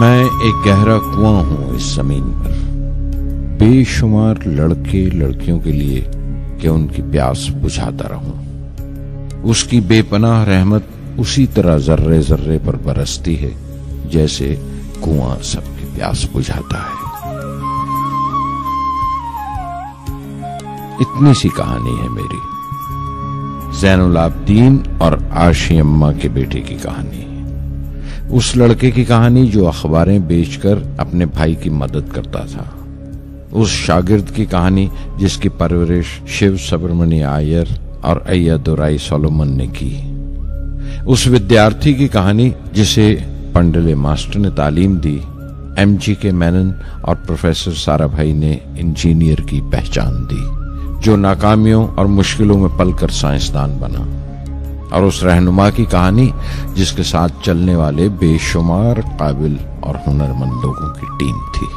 मैं एक गहरा कुआँ हूँ इस ज़मीन पर। बेशुमार लड़के लड़कियों के लिए कि उनकी प्यास बुझाता रहूँ? उसकी बेपनाह रहमत उसी तरह जर्रे जर्रे पर बरसती है, जैसे कुआँ सबकी प्यास बुझाता है। इतनी सी कहानी है मेरी। जैनुल आबदीन और आशी अम्मा के बेटे की कहानी। उस लड़के की कहानी जो अखबारें बेचकर अपने भाई की मदद करता था। उस शागिर्द की कहानी जिसकी परवरिश शिव सुब्रमण्य आयर और अय्यादुराई सोलोमन ने की। उस विद्यार्थी की कहानी जिसे पंडले मास्टर ने तालीम दी एम जी के मैनन और प्रोफेसर सारा भाई ने इंजीनियर की पहचान दी, जो नाकामियों और मुश्किलों में पलकर साइंसदान बना। और उस रहनुमा की कहानी, जिसके साथ चलने वाले बेशुमार, काबिल और हुनरमंद लोगों की टीम थी।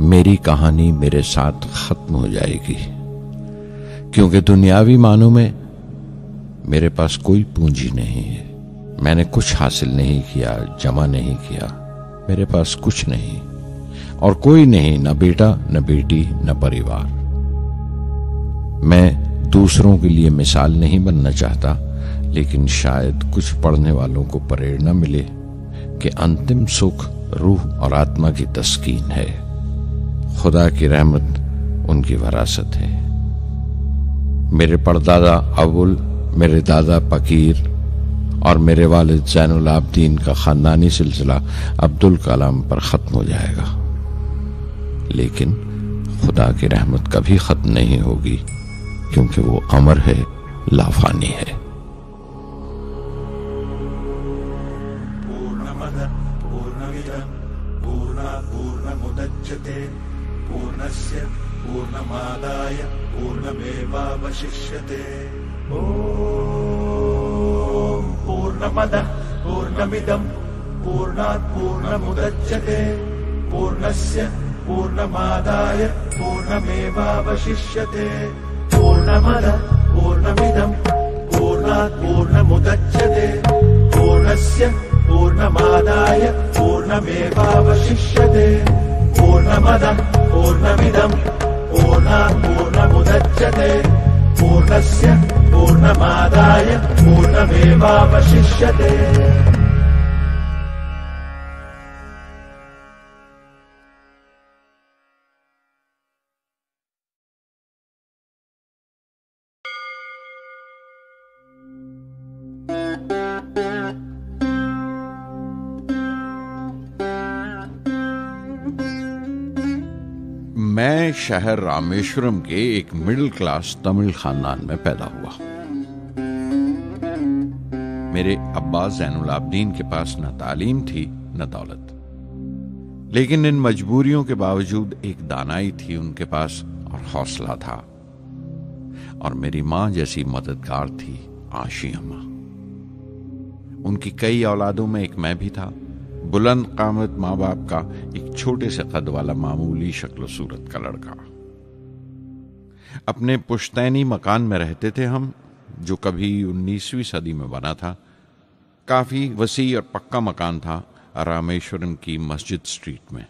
मेरी कहानी मेरे साथ खत्म हो जाएगी, क्योंकि दुनियावी मानों में मेरे पास कोई पूंजी नहीं है। मैंने कुछ हासिल नहीं किया, जमा नहीं किया, मेरे पास कुछ नहीं। और कोई नहीं, न बेटा, न बेटी, न परिवार। मैं दूसरों के लिए मिसाल नहीं बनना चाहता, लेकिन शायद कुछ पढ़ने वालों को प्रेरणा मिले कि अंतिम सुख रूह और आत्मा की तस्कीन है। खुदा की रहमत उनकी वरासत है। मेरे परदादा अबुल, मेरे दादा पकीर और मेरे वालिद जैनुल आबदीन का खानदानी सिलसिला अब्दुल कलाम पर ख़त्म हो जाएगा। लेकिन खुदा की रहमत कभी ख़त्म नहीं होगी। क्योंकि वो अमर है लाफानी है। पूर्णस्य पूर्णमादाय पूर्णमेवावशिष्यते। ॐ पूर्णमदः पूर्णमिदं, पूर्णात् पूर्णमुदच्यते। पूर्णस्य पूर्णमादाय पूर्णमेवावशिष्यते। पूर्णमद पूर्णमिदं पूर्णात् पूर्णमुदच्यते पूर्णस्य पूर्णमादाय पूर्णमेवावशिष्यते। पूर्णमदः पूर्णमिदं पूर्णात् पूर्णमुदच्यते पूर्णस्य पूर्णमादाय पूर्णमेवावशिष्यते शहर रामेश्वरम के एक मिडिल क्लास तमिल खानदान में पैदा हुआ। मेरे अब्बा जैनुल के पास न तालीम थी, न दौलत। लेकिन इन मजबूरियों के बावजूद एक दानाई थी उनके पास और हौसला था। और मेरी माँ जैसी मददगार थी आशी अम्मा। उनकी कई औलादों में एक मैं भी था। बुलंद कामत माँ बाप का एक छोटे से कद वाला मामूली शक्ल सूरत का लड़का। अपने पुश्तैनी मकान में रहते थे हम, जो कभी 19वीं सदी में बना था। काफ़ी वसी और पक्का मकान था रामेश्वरम की मस्जिद स्ट्रीट में।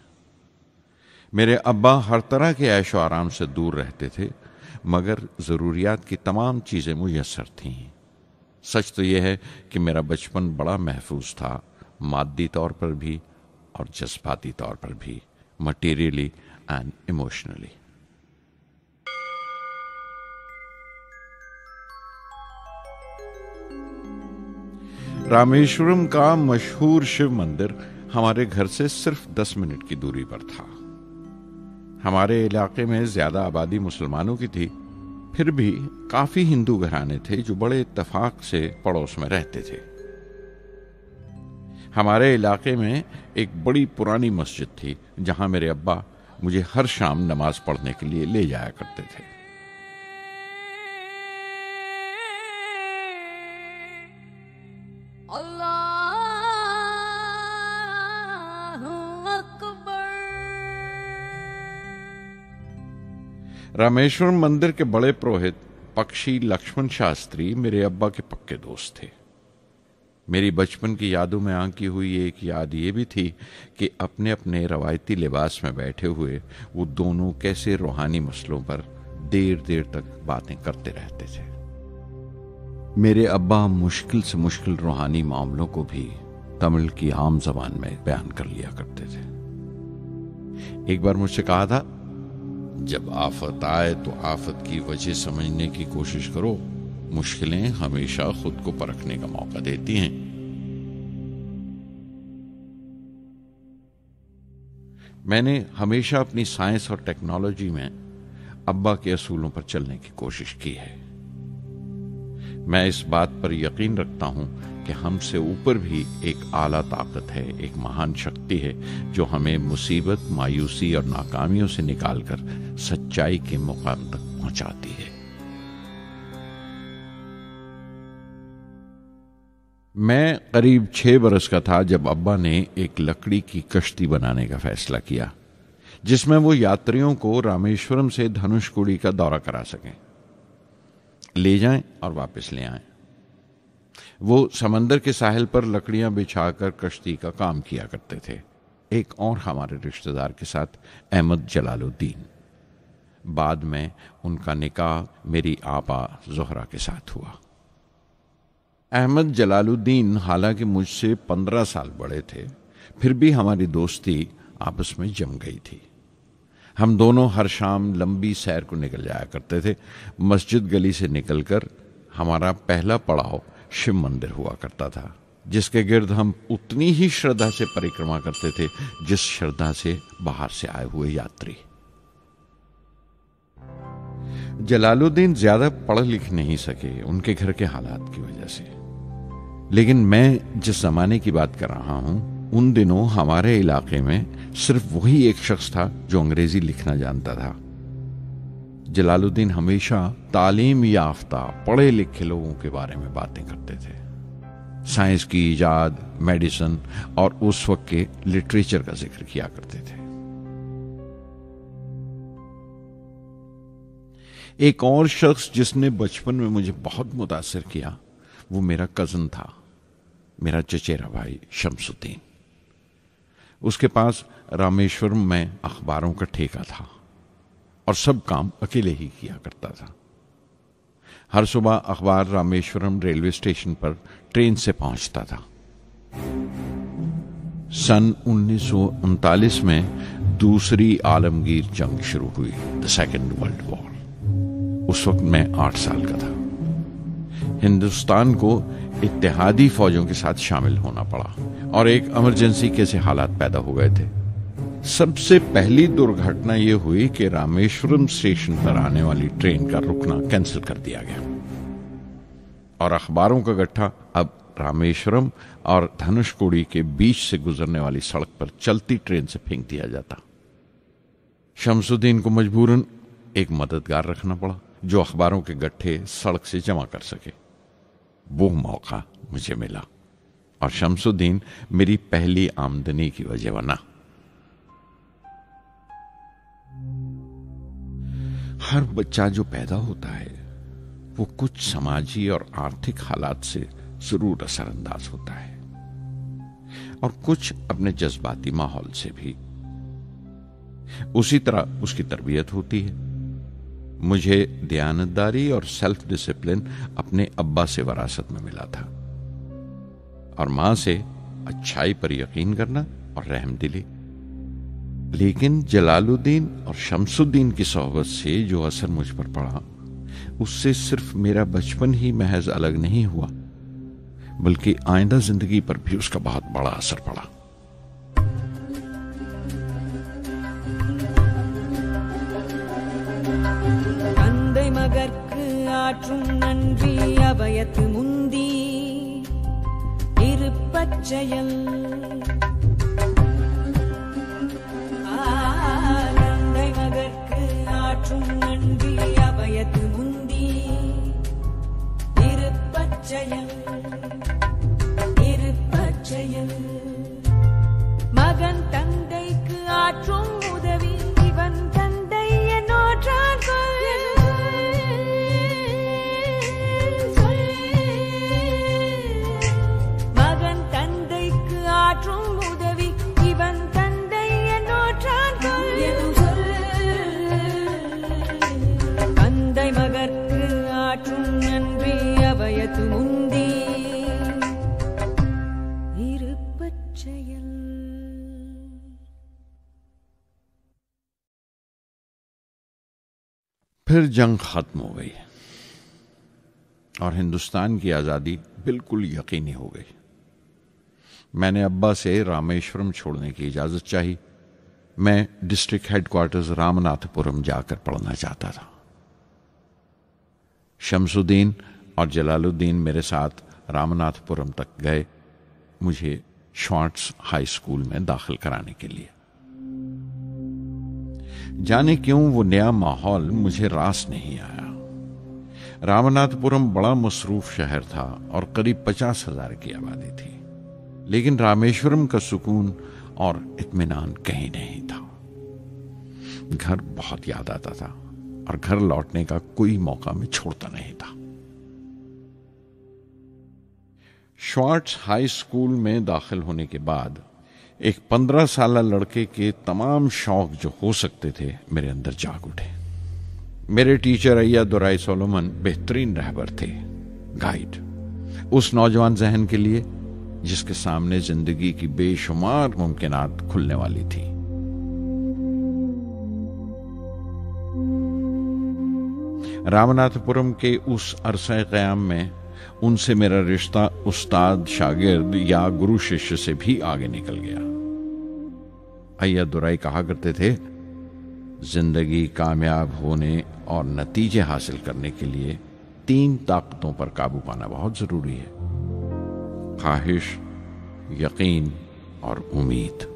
मेरे अब्बा हर तरह के ऐशो आराम से दूर रहते थे, मगर जरूरियात की तमाम चीज़ें मुयसर थीं। सच तो यह है कि मेरा बचपन बड़ा महफूज था। मादी तौर पर भी और जज्बाती तौर पर भी मटेरियली एंड इमोशनली रामेश्वरम का मशहूर शिव मंदिर हमारे घर से सिर्फ़ दस मिनट की दूरी पर था। हमारे इलाके में ज़्यादा आबादी मुसलमानों की थी, फिर भी काफ़ी हिंदू घराने थे जो बड़े इतफाक से पड़ोस में रहते थे। हमारे इलाके में एक बड़ी पुरानी मस्जिद थी, जहाँ मेरे अब्बा मुझे हर शाम नमाज़ पढ़ने के लिए ले जाया करते थे। रामेश्वर मंदिर के बड़े पुरोहित पक्षी लक्ष्मण शास्त्री मेरे अब्बा के पक्के दोस्त थे। मेरी बचपन की यादों में आंकी हुई एक याद ये भी थी कि अपने अपने रवायती लिबास में बैठे हुए वो दोनों कैसे रूहानी मसलों पर देर देर तक बातें करते रहते थे। मेरे अब्बा मुश्किल से मुश्किल रूहानी मामलों को भी तमिल की आम जबान में बयान कर लिया करते थे। एक बार मुझसे कहा था, जब आफत आए तो आफत की वजह समझने की कोशिश करो मुश्किलें हमेशा खुद को परखने का मौका देती हैं। मैंने हमेशा अपनी साइंस और टेक्नोलॉजी में अब्बा के असूलों पर चलने की कोशिश की है। मैं इस बात पर यकीन रखता हूँ कि हमसे ऊपर भी एक आला ताकत है, एक महान शक्ति है, जो हमें मुसीबत, मायूसी और नाकामियों से निकालकर सच्चाई के मुकाम तक पहुंचाती है। मैं करीब छह बरस का था जब अब्बा ने एक लकड़ी की कश्ती बनाने का फैसला किया, जिसमें वो यात्रियों को रामेश्वरम से धनुषकुड़ी का दौरा करा सकें। ले जाएँ और वापस ले आएँ। वो समंदर के साहिल पर लकड़ियाँ बिछाकर कश्ती का काम किया करते थे। एक और हमारे रिश्तेदार के साथ, अहमद जलालुद्दीन। बाद में उनका निकाह मेरी आपा जोहरा के साथ हुआ। अहमद जलालुद्दीन हालाँकि मुझसे पंद्रह साल बड़े थे, फिर भी हमारी दोस्ती आपस में जम गई थी। हम दोनों हर शाम लंबी सैर को निकल जाया करते थे। मस्जिद गली से निकलकर हमारा पहला पड़ाव शिव मंदिर हुआ करता था, जिसके गिर्द हम उतनी ही श्रद्धा से परिक्रमा करते थे, जिस श्रद्धा से बाहर से आए हुए यात्री। जलालुद्दीन ज़्यादा पढ़ लिख नहीं सके उनके घर के हालात की वजह से। लेकिन मैं जिस जमाने की बात कर रहा हूँ, उन दिनों हमारे इलाके में सिर्फ़ वही एक शख्स था जो अंग्रेज़ी लिखना जानता था। जलालुद्दीन हमेशा तालीम याफ्ता, पढ़े लिखे लोगों के बारे में बातें करते थे। साइंस की ईजाद, मेडिसिन और उस वक्त के लिटरेचर का ज़िक्र किया करते थे। एक और शख्स जिसने बचपन में मुझे बहुत मुतासर किया, वो मेरा कज़न था। मेरा चचेरा भाई शमसुद्दीन। उसके पास रामेश्वरम में अखबारों का ठेका था और सब काम अकेले ही किया करता था। हर सुबह अखबार रामेश्वरम रेलवे स्टेशन पर ट्रेन से पहुँचता था। सन उन्नीस में दूसरी आलमगीर जंग शुरू हुई द सेकेंड वर्ल्ड वॉर उस वक्त मैं आठ साल का था। हिंदुस्तान को इत्तेहादी फौजों के साथ शामिल होना पड़ा और एक इमरजेंसी कैसे हालात पैदा हो गए थे। सबसे पहली दुर्घटना यह हुई कि रामेश्वरम स्टेशन पर आने वाली ट्रेन का रुकना कैंसिल कर दिया गया। और अखबारों का गट्ठा अब रामेश्वरम और धनुषकोड़ी के बीच से गुजरने वाली सड़क पर चलती ट्रेन से फेंक दिया जाता। शमसुद्दीन को मजबूरन एक मददगार रखना पड़ा, जो अखबारों के गट्ठे सड़क से जमा कर सके। वो मौका मुझे मिला और शमसुद्दीन मेरी पहली आमदनी की वजह बना। हर बच्चा जो पैदा होता है, वो कुछ समाजी और आर्थिक हालात से ज़रूर असरअंदाज होता है और कुछ अपने जज्बाती माहौल से भी। उसी तरह उसकी तरबियत होती है। मुझे दयानतदारी और सेल्फ डिसिप्लिन अपने अब्बा से वरासत में मिला था। और माँ से अच्छाई पर यकीन करना और रहम दिली। लेकिन जलालुद्दीन और शमसुद्दीन की सोहबत से जो असर मुझ पर पड़ा, उससे सिर्फ़ मेरा बचपन ही महज अलग नहीं हुआ, बल्कि आइंदा ज़िंदगी पर भी उसका बहुत बड़ा असर पड़ा। தந்தை மகற்கு ஆற்றும் நன்றி அபயத்து முந்தி. இருப்பச்செயல் தந்தை மகற்கு ஆற்றும் நன்றி அபயத்து முந்தி. இருப்பச் செயல். மகன் தந்தைக்கு ஆற்றும் फिर जंग खत्म हो गई और हिंदुस्तान की आज़ादी बिल्कुल यकीनी हो गई। मैंने अब्बा से रामेश्वरम छोड़ने की इजाज़त चाही। मैं डिस्ट्रिक्ट हेडक्वार्टर्स रामनाथपुरम जाकर पढ़ना चाहता था। शमसुद्दीन और जलालुद्दीन मेरे साथ रामनाथपुरम तक गए मुझे शॉर्ट्स हाई स्कूल में दाखिल कराने के लिए। जाने क्यों वो नया माहौल मुझे रास नहीं आया। रामनाथपुरम बड़ा मसरूफ शहर था और करीब पचास हज़ार की आबादी थी। लेकिन रामेश्वरम का सुकून और इत्मीनान कहीं नहीं था। घर बहुत याद आता था और घर लौटने का कोई मौका मैं छोड़ता नहीं था। शॉर्ट्स हाई स्कूल में दाखिल होने के बाद एक पंद्रह साल लड़के के तमाम शौक जो हो सकते थे, मेरे अंदर जाग उठे। मेरे टीचर अय्या दुराई सोलोमन बेहतरीन रहबर थे, गाइड। उस नौजवान जहन के लिए, जिसके सामने ज़िंदगी की बेशुमार मुमकिनात खुलने वाली थी। रामनाथपुरम के उस अरसा क़याम में, उनसे मेरा रिश्ता उस्ताद, शागिर्द या गुरु शिष्य से भी आगे निकल गया। अय्या दुराई कहा करते थे, ज़िंदगी कामयाब होने और नतीजे हासिल करने के लिए तीन ताकतों पर काबू पाना बहुत ज़रूरी है। ख्वाहिश, यकीन और उम्मीद।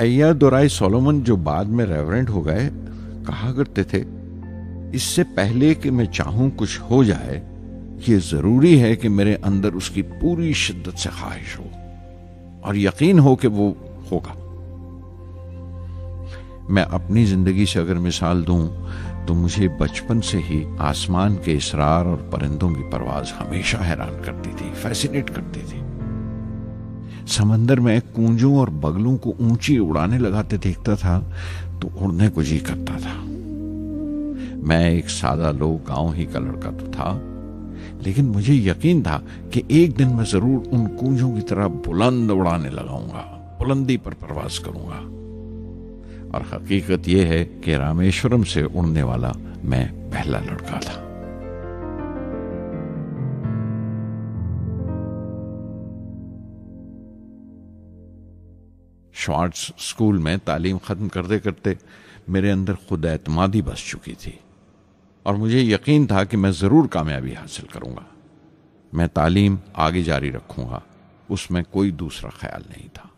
अय्या दुराई सोलोमन जो बाद में रेवरेंट हो गए, कहा करते थे, इससे पहले कि मैं चाहूँ कुछ हो जाए, ये ज़रूरी है कि मेरे अंदर उसकी पूरी शिद्दत से ख्वाहिश हो। और यकीन हो कि वो होगा। मैं अपनी ज़िंदगी से अगर मिसाल दूँ तो मुझे बचपन से ही आसमान के इसरार और परिंदों की परवाज हमेशा हैरान करती थी, फैसिनेट करती थी। समंदर में कूंजों और बगलों को ऊँची उड़ाने लगाते देखता था तो उड़ने को जी करता था। मैं एक सादा लोग, गाँव ही का लड़का तो था। लेकिन मुझे यकीन था कि एक दिन मैं ज़रूर उन कूंजों की तरह बुलंद उड़ाने लगाऊँगा, बुलंदी पर प्रवास करूँगा। और हकीकत यह है कि रामेश्वरम से उड़ने वाला मैं पहला लड़का था। शॉर्ट्स स्कूल में तालीम खत्म करते करते मेरे अंदर खुद एतमादी बस चुकी थी। और मुझे यकीन था कि मैं ज़रूर कामयाबी हासिल करूँगा। मैं तालीम आगे जारी रखूँगा, उसमें कोई दूसरा ख्याल नहीं था।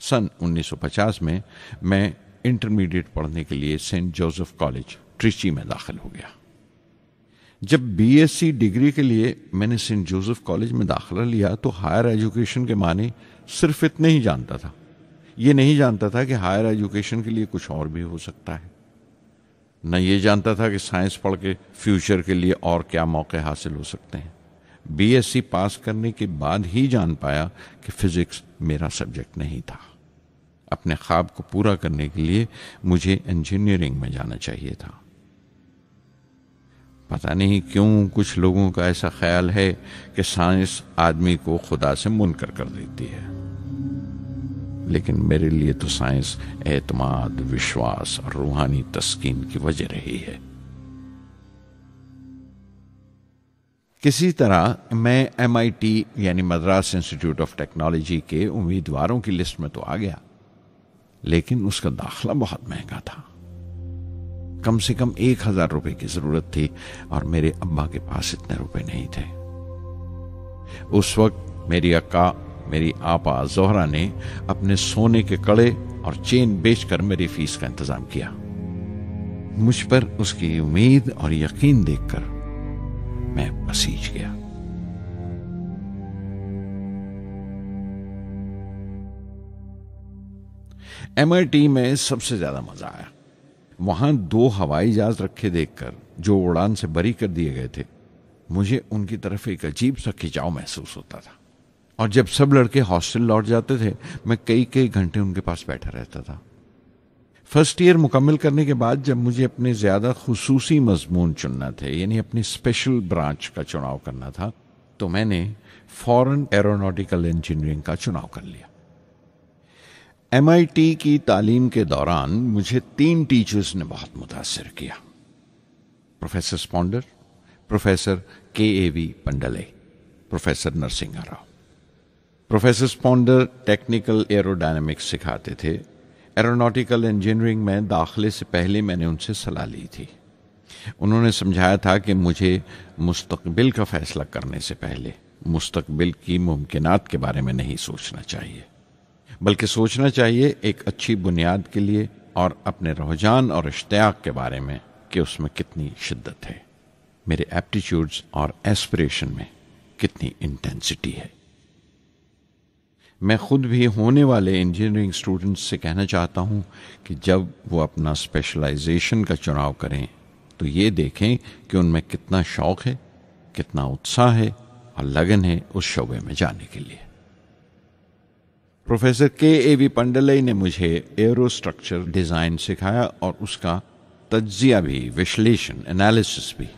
सन 1950 में मैं इंटरमीडिएट पढ़ने के लिए सेंट जोसेफ कॉलेज, ट्रिची में दाखिल हो गया। जब बीएससी डिग्री के लिए मैंने सेंट जोसेफ कॉलेज में दाखिला लिया तो हायर एजुकेशन के माने सिर्फ़ इतने ही जानता था। ये नहीं जानता था कि हायर एजुकेशन के लिए कुछ और भी हो सकता है। न ये जानता था कि साइंस पढ़ के फ्यूचर के लिए और क्या मौके हासिल हो सकते हैं। बीएससी पास करने के बाद ही जान पाया कि फिजिक्स मेरा सब्जेक्ट नहीं था। अपने ख्वाब को पूरा करने के लिए मुझे इंजीनियरिंग में जाना चाहिए था। पता नहीं क्यों कुछ लोगों का ऐसा ख्याल है कि साइंस आदमी को खुदा से मुनकर कर देती है। लेकिन मेरे लिए तो साइंस, एतमाद, विश्वास और रूहानी तस्कीन की वजह रही है। किसी तरह मैं एमआईटी यानी मद्रास इंस्टीट्यूट ऑफ़ टेक्नोलॉजी के उम्मीदवारों की लिस्ट में तो आ गया, लेकिन उसका दाखला बहुत महँगा था। कम से कम एक हज़ार रुपए की ज़रूरत थी और मेरे अब्बा के पास इतने रुपए नहीं थे। उस वक्त मेरी अक्का मेरी आपा जोहरा ने अपने सोने के कड़े और चेन बेचकर मेरी फ़ीस का इंतज़ाम किया। मुझ पर उसकी उम्मीद और यकीन देखकर मैं पसीज गया। एमआईटी में सबसे ज़्यादा मज़ा आया। वहाँ दो हवाई जहाज़ रखे देखकर जो उड़ान से बरी कर दिए गए थे, मुझे उनकी तरफ़ एक अजीब सा खिंचाव महसूस होता था। और जब सब लड़के हॉस्टल लौट जाते थे, मैं कई कई घंटे उनके पास बैठा रहता था। फ़र्स्ट ईयर मुकम्मल करने के बाद जब मुझे अपने ज़्यादा खसूसी मजमून चुनना थे, यानी अपनी स्पेशल ब्रांच का चुनाव करना था तो मैंने फॉरेन एरोनॉटिकल इंजीनियरिंग का चुनाव कर लिया। एमआईटी की तालीम के दौरान मुझे तीन टीचर्स ने बहुत मुतासर किया। Professor स्पॉन्डर professor K A V Pandle professor Narasimha Rao professor स्पॉन्डर technical aerodynamics सिखाते थे। एरोनॉटिकल इंजीनियरिंग में दाखिले से पहले मैंने उनसे सलाह ली थी। उन्होंने समझाया था कि मुझे मुस्तकबिल का फैसला करने से पहले मुस्तकबिल की मुमकिनात के बारे में नहीं सोचना चाहिए, बल्कि सोचना चाहिए एक अच्छी बुनियाद के लिए और अपने रुझान और इश्तियाक के बारे में कि उसमें कितनी शिद्दत है। मेरे एप्टीट्यूड्स और एस्पिरेशन में कितनी इंटेंसिटी है। मैं खुद भी होने वाले इंजीनियरिंग स्टूडेंट्स से कहना चाहता हूँ कि जब वो अपना स्पेशलाइजेशन का चुनाव करें तो ये देखें कि उनमें कितना शौक है, कितना उत्साह है और लगन है उस शोबे में जाने के लिए। प्रोफेसर के ए वी पंडलई ने मुझे एरो स्ट्रक्चर डिज़ाइन सिखाया और उसका तजिया भी, विश्लेषण एनालिसिस भी।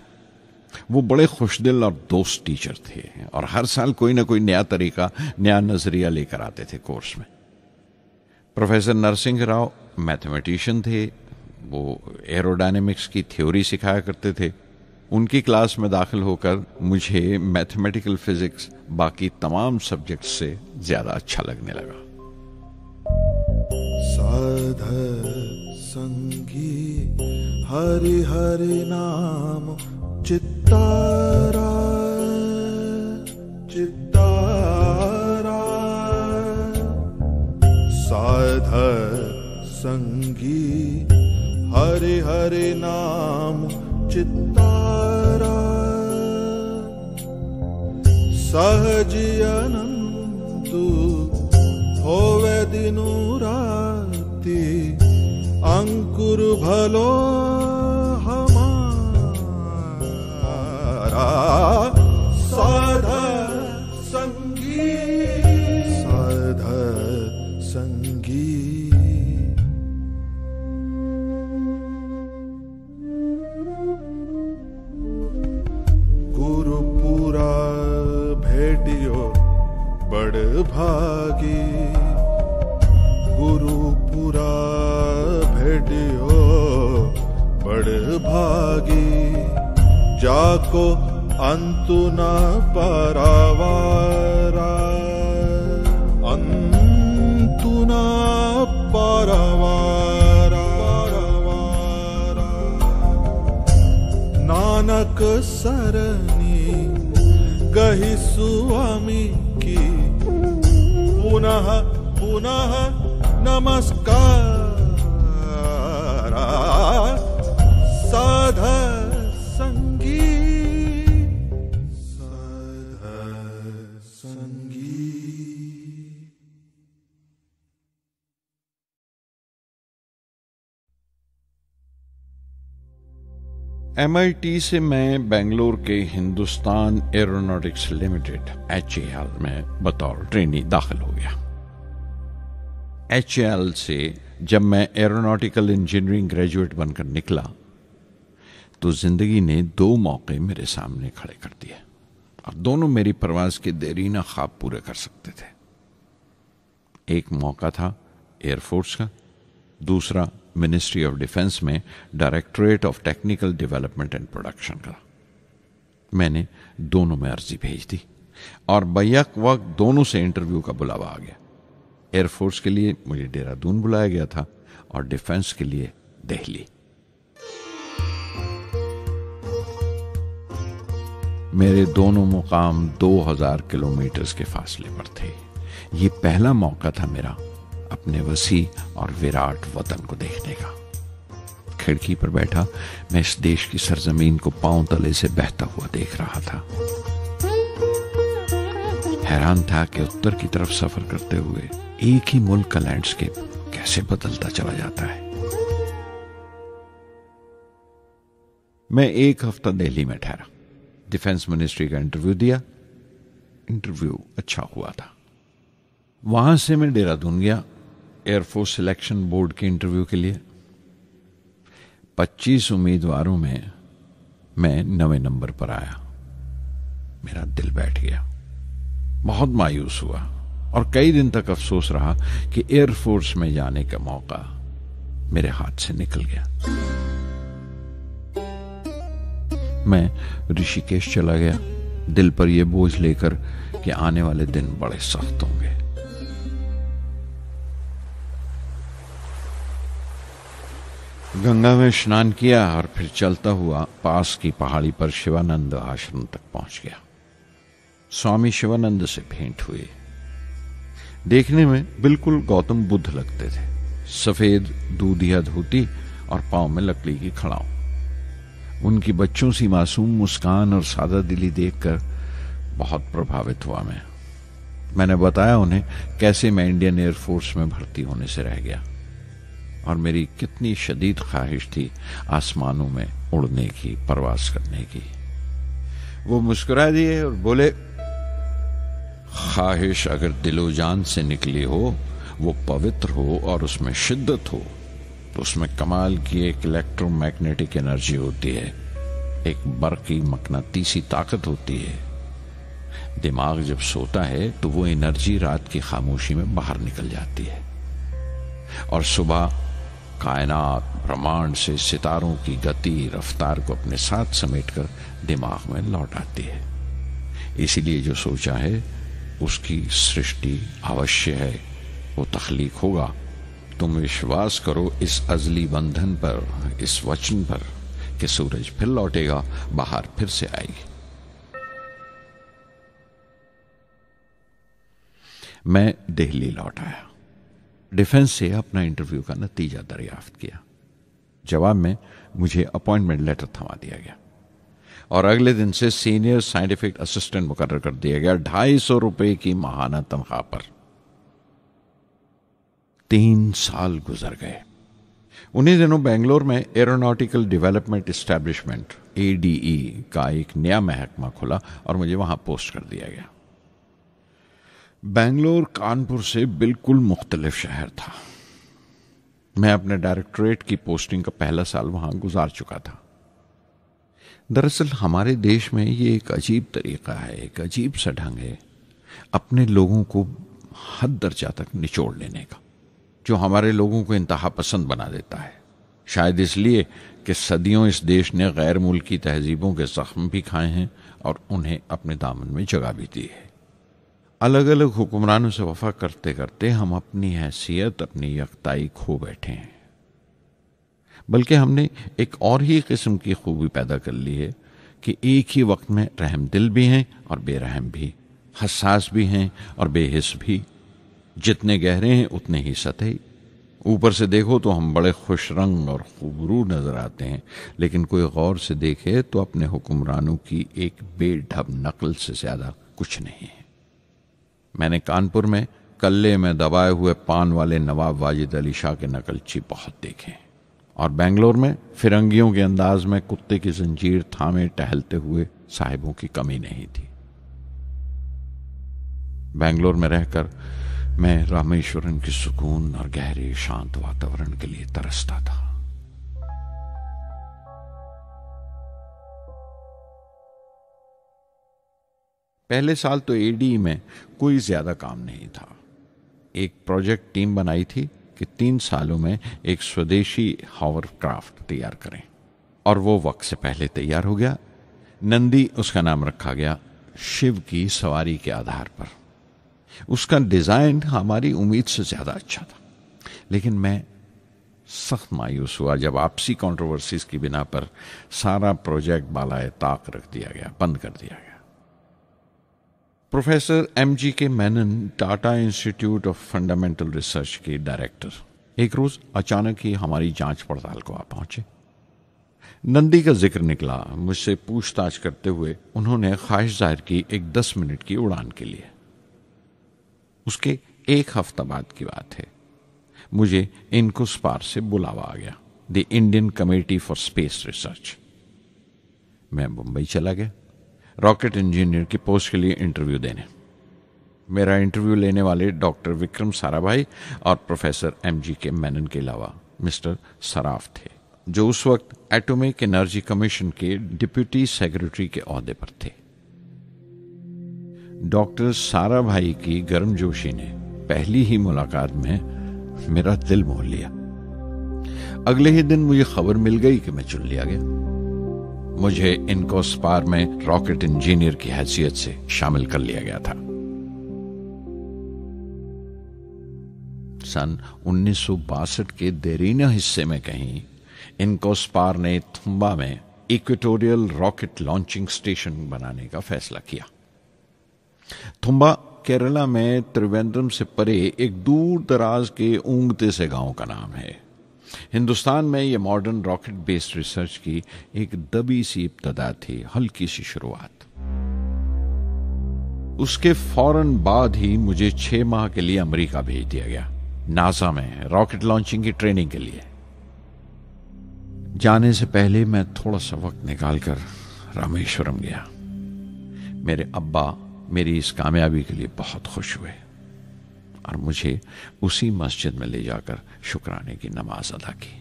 वो बड़े खुशदिल और दोस्त टीचर थे और हर साल कोई ना कोई नया तरीका, नया नज़रिया लेकर आते थे कोर्स में। प्रोफेसर नरसिंह राव मैथमेटिशियन थे, वो एरोडायनेमिक्स की थ्योरी सिखाया करते थे। उनकी क्लास में दाखिल होकर मुझे मैथमेटिकल फिजिक्स बाकी तमाम सब्जेक्ट से ज़्यादा अच्छा लगने लगा। साध संगी हरि हरि नाम चित्तारा चित्तारा साध संगी हरि हरि नाम चित्तारा सहजियनंतु होवे राति अंकुर भलो हमारा। साध संगी। साध संगी। गुरुपुरा भेटियो बड़ भागी। भागी। जाको अंतु न परवारा। अंतु न परवारा। नानक सरनी गही स्वामी की। पुनः पुनः नमस्कार। एमआईटी से मैं बेंगलोर के हिंदुस्तान एरोनॉटिक्स लिमिटेड एच में बतौर ट्रेनी दाखिल हो गया। एच से जब मैं एरोनॉटिकल इंजीनियरिंग ग्रेजुएट बनकर निकला तो ज़िंदगी ने दो मौके मेरे सामने खड़े कर दिए। और दोनों मेरी प्रवास के देरीना ख्वाब पूरे कर सकते थे। एक मौका था एयरफोर्स का, दूसरा मिनिस्ट्री ऑफ़ डिफेंस में directorate of technical development and production का। मैंने दोनों में अर्जी भेज दी। और बैक वक्त दोनों से इंटरव्यू का बुलावा आ गया। एयरफोर्स के लिए मुझे देहरादून बुलाया गया था और डिफेंस के लिए दिल्ली। मेरे दोनों मुकाम 2000 किलोमीटर के फासले पर थे। ये पहला मौका था मेरा अपने वसी और विराट वतन को देखने का। खिड़की पर बैठा मैं इस देश की सरजमीन को पाँव तले से बहता हुआ देख रहा था। हैरान था कि उत्तर की तरफ़ सफ़र करते हुए एक ही मुल्क का लैंडस्केप कैसे बदलता चला जाता है। मैं एक हफ़्ता दिल्ली में ठहरा। डिफेंस मिनिस्ट्री का इंटरव्यू दिया। इंटरव्यू अच्छा हुआ था। वहाँ से मैं देहरादून गया। एयरफोर्स सिलेक्शन बोर्ड के इंटरव्यू के लिए। 25 उम्मीदवारों में मैं नवे नंबर पर आया। मेरा दिल बैठ गया। बहुत मायूस हुआ और कई दिन तक अफसोस रहा कि एयरफोर्स में जाने का मौका मेरे हाथ से निकल गया। मैं ऋषिकेश चला गया। दिल पर यह बोझ लेकर कि आने वाले दिन बड़े सख्त होंगे। गंगा में स्नान किया और फिर चलता हुआ पास की पहाड़ी पर शिवानंद आश्रम तक पहुँच गया। स्वामी शिवानंद से भेंट हुए देखने में बिल्कुल गौतम बुद्ध लगते थे। सफ़ेद, दूधिया धोती और पाँव में लकड़ी की खड़ाऊ। उनकी बच्चों सी मासूम मुस्कान और सादा दिली देखकर बहुत प्रभावित हुआ मैं। मैंने बताया उन्हें कैसे मैं इंडियन एयरफोर्स में भर्ती होने से रह गया। और मेरी कितनी शदीद ख्वाहिश थी आसमानों में उड़ने की, प्रवास करने की। वो मुस्कुरा दिए और बोले, ख्वाहिश अगर दिलो जान से निकली हो, वो पवित्र हो और उसमें शिद्दत हो तो उसमें कमाल की एक इलेक्ट्रोमैग्नेटिक एनर्जी होती है, एक बरकी मकनातीसी ताकत होती है। दिमाग जब सोता है तो वो एनर्जी रात की खामोशी में बाहर निकल जाती है। और सुबह कायनात, ब्रह्मांड से सितारों की गति, रफ्तार को अपने साथ समेटकर दिमाग में लौट आती है। इसीलिए जो सोचा है, उसकी सृष्टि अवश्य है। वो तखलीक होगा। तुम विश्वास करो इस अजली बंधन पर, इस वचन पर, कि सूरज फिर लौटेगा, बाहर फिर से आएगी। मैं दिल्ली लौट आया। डिफेंस से अपना इंटरव्यू का नतीजा दरियाफ्त किया। जवाब में मुझे अपॉइंटमेंट लेटर थमा दिया गया। और अगले दिन से सीनियर साइंटिफिक असिस्टेंट मुकर कर दिया गया ढाई सौ रुपए की महाना तनख्वाह पर। तीन साल गुजर गए। उन्हीं दिनों बेंगलोर में एरोनॉटिकल डेवलपमेंट एस्टेब्लिशमेंट एडीई का एक नया महकमा खुला और मुझे वहाँ पोस्ट कर दिया गया। बेंगलोर कानपुर से बिल्कुल मुख्तलिफ़ शहर था। मैं अपने डायरेक्टोरेट की पोस्टिंग का पहला साल वहाँ गुजार चुका था। दरअसल हमारे देश में ये एक अजीब तरीका है, एक अजीब सा ढंग है अपने लोगों को हद दर्जा तक निचोड़ लेने का, जो हमारे लोगों को इंतहा पसंद बना देता है। शायद इसलिए कि सदियों इस देश ने गैर मुल्की तहजीबों के जख्म भी खाए हैं और उन्हें अपने दामन में जगह भी दी है। अलग अलग हुक्मरानों से वफा करते करते हम अपनी हैसियत, अपनी यकताई खो बैठे हैं। बल्कि हमने एक और ही किस्म की खूबी पैदा कर ली है कि एक ही वक्त में रहम दिल भी हैं और बेरहम भी, हसास भी हैं और बेहिस भी। जितने गहरे हैं, उतने ही सतही। ऊपर से देखो तो हम बड़े खुश रंग और खूबरू नज़र आते हैं, लेकिन कोई गौर से देखे तो अपने हुक्मरानों की एक बेढब नकल से ज़्यादा कुछ नहीं है। मैंने कानपुर में कल्ले में दबाए हुए पान वाले नवाब वाजिद अली शाह के नकलची बहुत देखे और बेंगलोर में फिरंगियों के अंदाज में कुत्ते की जंजीर थामे टहलते हुए साहिबों की कमी नहीं थी। बेंगलोर में रहकर मैं रामेश्वरन की सुकून और गहरे शांत वातावरण के लिए तरसता था। पहले साल तो एडी में कोई ज़्यादा काम नहीं था। एक प्रोजेक्ट टीम बनाई थी कि तीन सालों में एक स्वदेशी हॉवर क्राफ्ट तैयार करें। और वो वक्त से पहले तैयार हो गया। नंदी उसका नाम रखा गया शिव की सवारी के आधार पर। उसका डिज़ाइन हमारी उम्मीद से ज़्यादा अच्छा था। लेकिन मैं सख्त मायूस हुआ जब आपसी कंट्रोवर्सीज की बिना पर सारा प्रोजेक्ट बालाए ताक रख दिया गया, बंद कर दिया गया। Professor M G K Menon Tata institute of fundamental research के डायरेक्टर एक रोज अचानक ही हमारी जाँच पड़ताल को आ पहुँचे। नंदी का ज़िक्र निकला मुझसे पूछताछ करते हुए उन्होंने ख्वाहिश ज़ाहिर की एक दस मिनट की उड़ान के लिए। उसके एक हफ़्ता बाद की बात है। मुझे इनको स्पार से बुलावा आ गया। The Indian committee for space research मैं मुंबई चला गया। रॉकेट इंजीनियर की पोस्ट के लिए इंटरव्यू देने। मेरा इंटरव्यू लेने वाले डॉक्टर विक्रम साराभाई और प्रोफेसर एम जी के मैनन के अलावा मिस्टर सराफ थे, जो उस वक्त एटॉमिक एनर्जी कमीशन के डिप्यूटी सेक्रेटरी के अहदे पर थे। डॉक्टर सारा भाई की गर्मजोशी ने पहली ही मुलाकात में मेरा दिल मोह लिया। अगले ही दिन मुझे खबर मिल गई कि मैं चुन लिया गया। मुझे इनकोस्पार में रॉकेट इंजीनियर की हैसियत से शामिल कर लिया गया था। सन 1962 के देरीना हिस्से में कहीं इनकोस्पार ने थुम्बा में इक्वेटोरियल रॉकेट लॉन्चिंग स्टेशन बनाने का फैसला किया। थुम्बा केरला में त्रिवेंद्रम से परे एक दूर दराज के ऊंगते से गाँव का नाम है। हिंदुस्तान में यह मॉडर्न रॉकेट बेस्ड रिसर्च की एक दबी सी इब्तदा थी, हल्की सी शुरुआत। उसके फ़ौरन बाद ही मुझे छह माह के लिए अमेरिका भेज दिया गया, नासा में रॉकेट लॉन्चिंग की ट्रेनिंग के लिए। जाने से पहले मैं थोड़ा सा वक्त निकालकर रामेश्वरम गया। मेरे अब्बा मेरी इस कामयाबी के लिए बहुत खुश हुए। और मुझे उसी मस्जिद में ले जाकर शुक्राने की नमाज़ अदा की।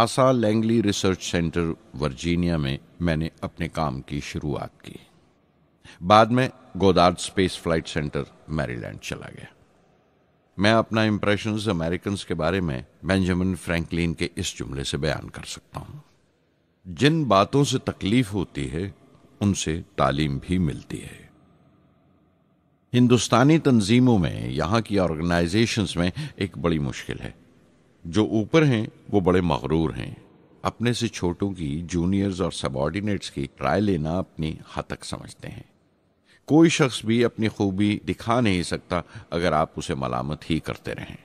NASA Langley research center, Virginia में मैंने अपने काम की शुरुआत की। बाद में Goddard space flight center, Maryland चला गया। मैं अपना इंप्रेशंस अमेरिकन के बारे में बेंजामिन फ्रैंकलिन के इस जुमले से बयान कर सकता हूँ। जिन बातों से तकलीफ़ होती है, उनसे तालीम भी मिलती है। हिंदुस्तानी तंजीमों में, यहाँ की ऑर्गेनाइजेशंस में एक बड़ी मुश्किल है। जो ऊपर हैं, वो बड़े मगरूर हैं। अपने से छोटों की जूनियर्स और सबॉर्डिनेट्स की राय लेना अपनी हतक समझते हैं। कोई शख्स भी अपनी खूबी दिखा नहीं सकता अगर आप उसे मलामत ही करते रहें।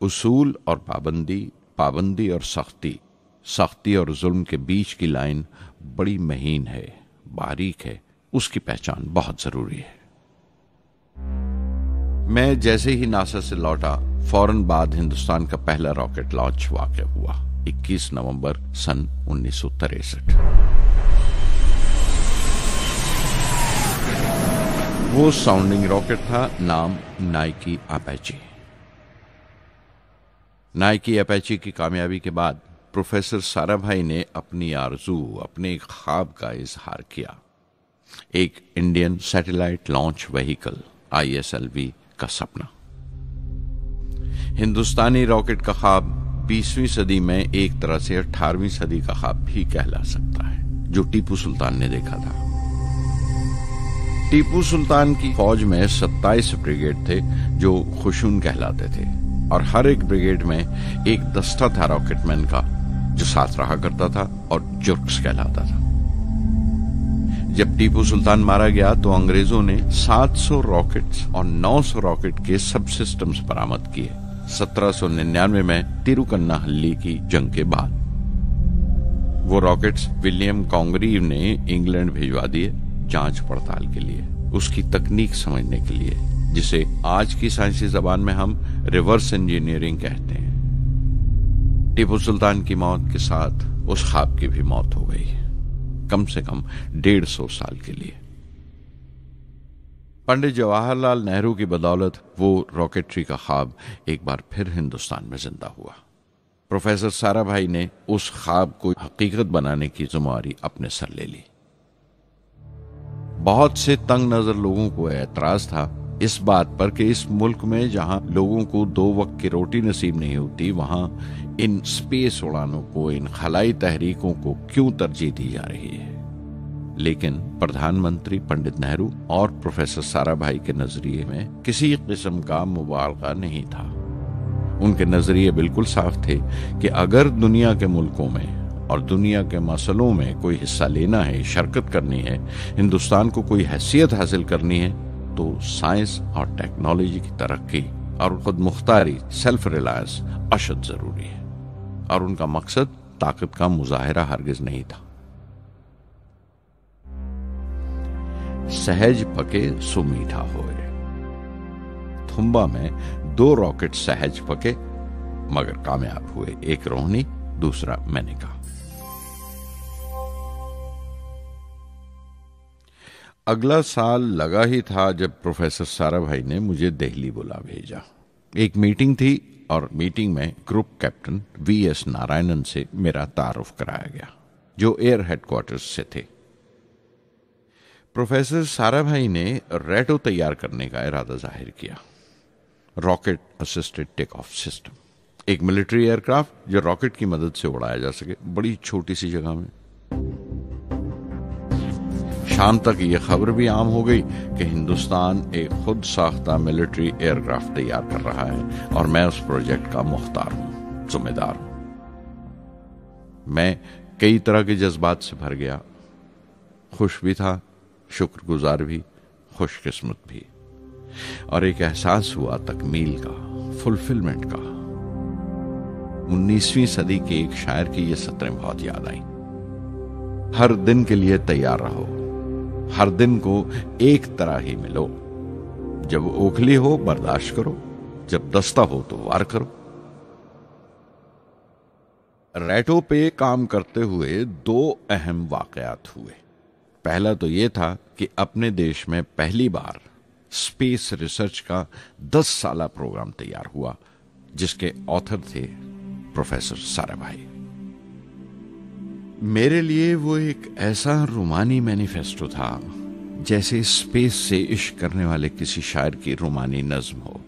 उसूल और पाबंदी पाबंदी और सख्ती सख्ती और जुल्म के बीच की लाइन बड़ी महीन है, बारीक है, उसकी पहचान बहुत ज़रूरी है। मैं जैसे ही नासा से लौटा, फ़ौरन बाद हिंदुस्तान का पहला रॉकेट लॉन्च वाक़ हुआ। 21 नवंबर सन उन्नीस वो साउंडिंग रॉकेट था, नाम नाइकी अपैची नाइकी अपैची की कामयाबी के बाद प्रोफेसर साराभाई ने अपनी आरज़ू, अपने ख्वाब का इजहार किया। एक Indian satellite launch vehicle ISLV का सपना। हिंदुस्तानी रॉकेट का ख्वाब 20वीं सदी में एक तरह से 18वीं सदी का ख्वाब भी कहला सकता है, जो टीपू सुल्तान ने देखा था। टीपू सुल्तान की फौज में 27 ब्रिगेड थे, जो खुशून कहलाते थे, और हर एक ब्रिगेड में एक दस्ता था रॉकेटमैन का, जो साथ रहा करता था और जुर्क्स कहलाता था। जब टीपू सुल्तान मारा गया तो अंग्रेज़ों ने 700 रॉकेट्स और 900 रॉकेट के सब सिस्टम्स बरामद किए। 1799 में तिरुकन्नाहल्ली की जंग के बाद। वो रॉकेट्स विलियम कांग्रीव ने इंग्लैंड भिजवा दिए, जाँच पड़ताल के लिए, उसकी तकनीक समझने के लिए, जिसे आज की साइंसी जबान में हम रिवर्स इंजीनियरिंग कहते हैं। टीपू सुल्तान की मौत के साथ उस खाब की भी मौत हो गई। कम से कम डेढ़ सौ साल के लिए। पंडित जवाहरलाल नेहरू की बदौलत वो रॉकेटरी का ख्वाब एक बार फिर हिंदुस्तान में ज़िंदा हुआ। प्रोफेसर साराभाई ने उस ख्वाब को हकीकत बनाने की जिम्मेवारी अपने सर ले ली। बहुत से तंग नज़र लोगों को एतराज़ था इस बात पर कि इस मुल्क में जहाँ लोगों को दो वक्त की रोटी नसीब नहीं होती, वहाँ इन स्पेस उड़ानों को, इन खलाई तहरीकों को क्यों तरजीह दी जा रही है? लेकिन प्रधानमंत्री पंडित नेहरू और प्रोफेसर साराभाई के नज़रिए में किसी किस्म का मुबालगा नहीं था। उनके नज़रिए बिल्कुल साफ़ थे कि अगर दुनिया के मुल्कों में और दुनिया के मसलों में कोई हिस्सा लेना है, शिरकत करनी है, हिंदुस्तान को कोई हैसियत हासिल करनी है तो साइंस और टेक्नोलॉजी की तरक्की और खुद मुख्तारी सेल्फ रिलायंस अशद ज़रूरी है। और उनका मकसद ताकत का मुजाहरा हरगिज नहीं था। सहज पके सुमीठा होए। थुम्बा में दो रॉकेट सहज पके, मगर कामयाब हुए। एक रोहनी दूसरा मैंने कहा अगला साल लगा ही था जब प्रोफेसर सारा भाई ने मुझे दिल्ली बुला भेजा। एक मीटिंग थी और मीटिंग में group captain V S Narayanan से मेरा तारुफ कराया गया, जो एयर हेडक्वार्टर्स से थे। प्रोफेसर सारा भाई ने रेटो तैयार करने का इरादा ज़ाहिर किया। Rocket assisted take off system, एक मिलिट्री एयरक्राफ्ट जो रॉकेट की मदद से उड़ाया जा सके, बड़ी छोटी सी जगह में। शाम तक यह खबर भी आम हो गई कि हिंदुस्तान एक खुद साख्ता मिलिट्री एयरक्राफ्ट तैयार कर रहा है और मैं उस प्रोजेक्ट का मुख्तार हूँ, जिम्मेदार हूँ। मैं कई तरह के जज्बात से भर गया। खुश भी था, शुक्रगुजार भी, खुशकिस्मत भी। और एक एहसास हुआ तकमील का फुलफिलमेंट का। उन्नीसवीं सदी के एक शायर की ये सत्रें बहुत याद आई। हर दिन के लिए तैयार रहो। हर दिन को एक तरह ही मिलो। जब ओखली हो, बर्दाश्त करो। जब दस्ता हो तो वार करो। रेटो पे काम करते हुए दो अहम वाकयात हुए। पहला तो यह था कि अपने देश में पहली बार स्पेस रिसर्च का दस साल प्रोग्राम तैयार हुआ, जिसके ऑथर थे प्रोफेसर साराभाई। मेरे लिए वो एक ऐसा रोमानी मैनिफेस्टो था, जैसे स्पेस से इश्क करने वाले किसी शायर की रोमानी नज्म हो,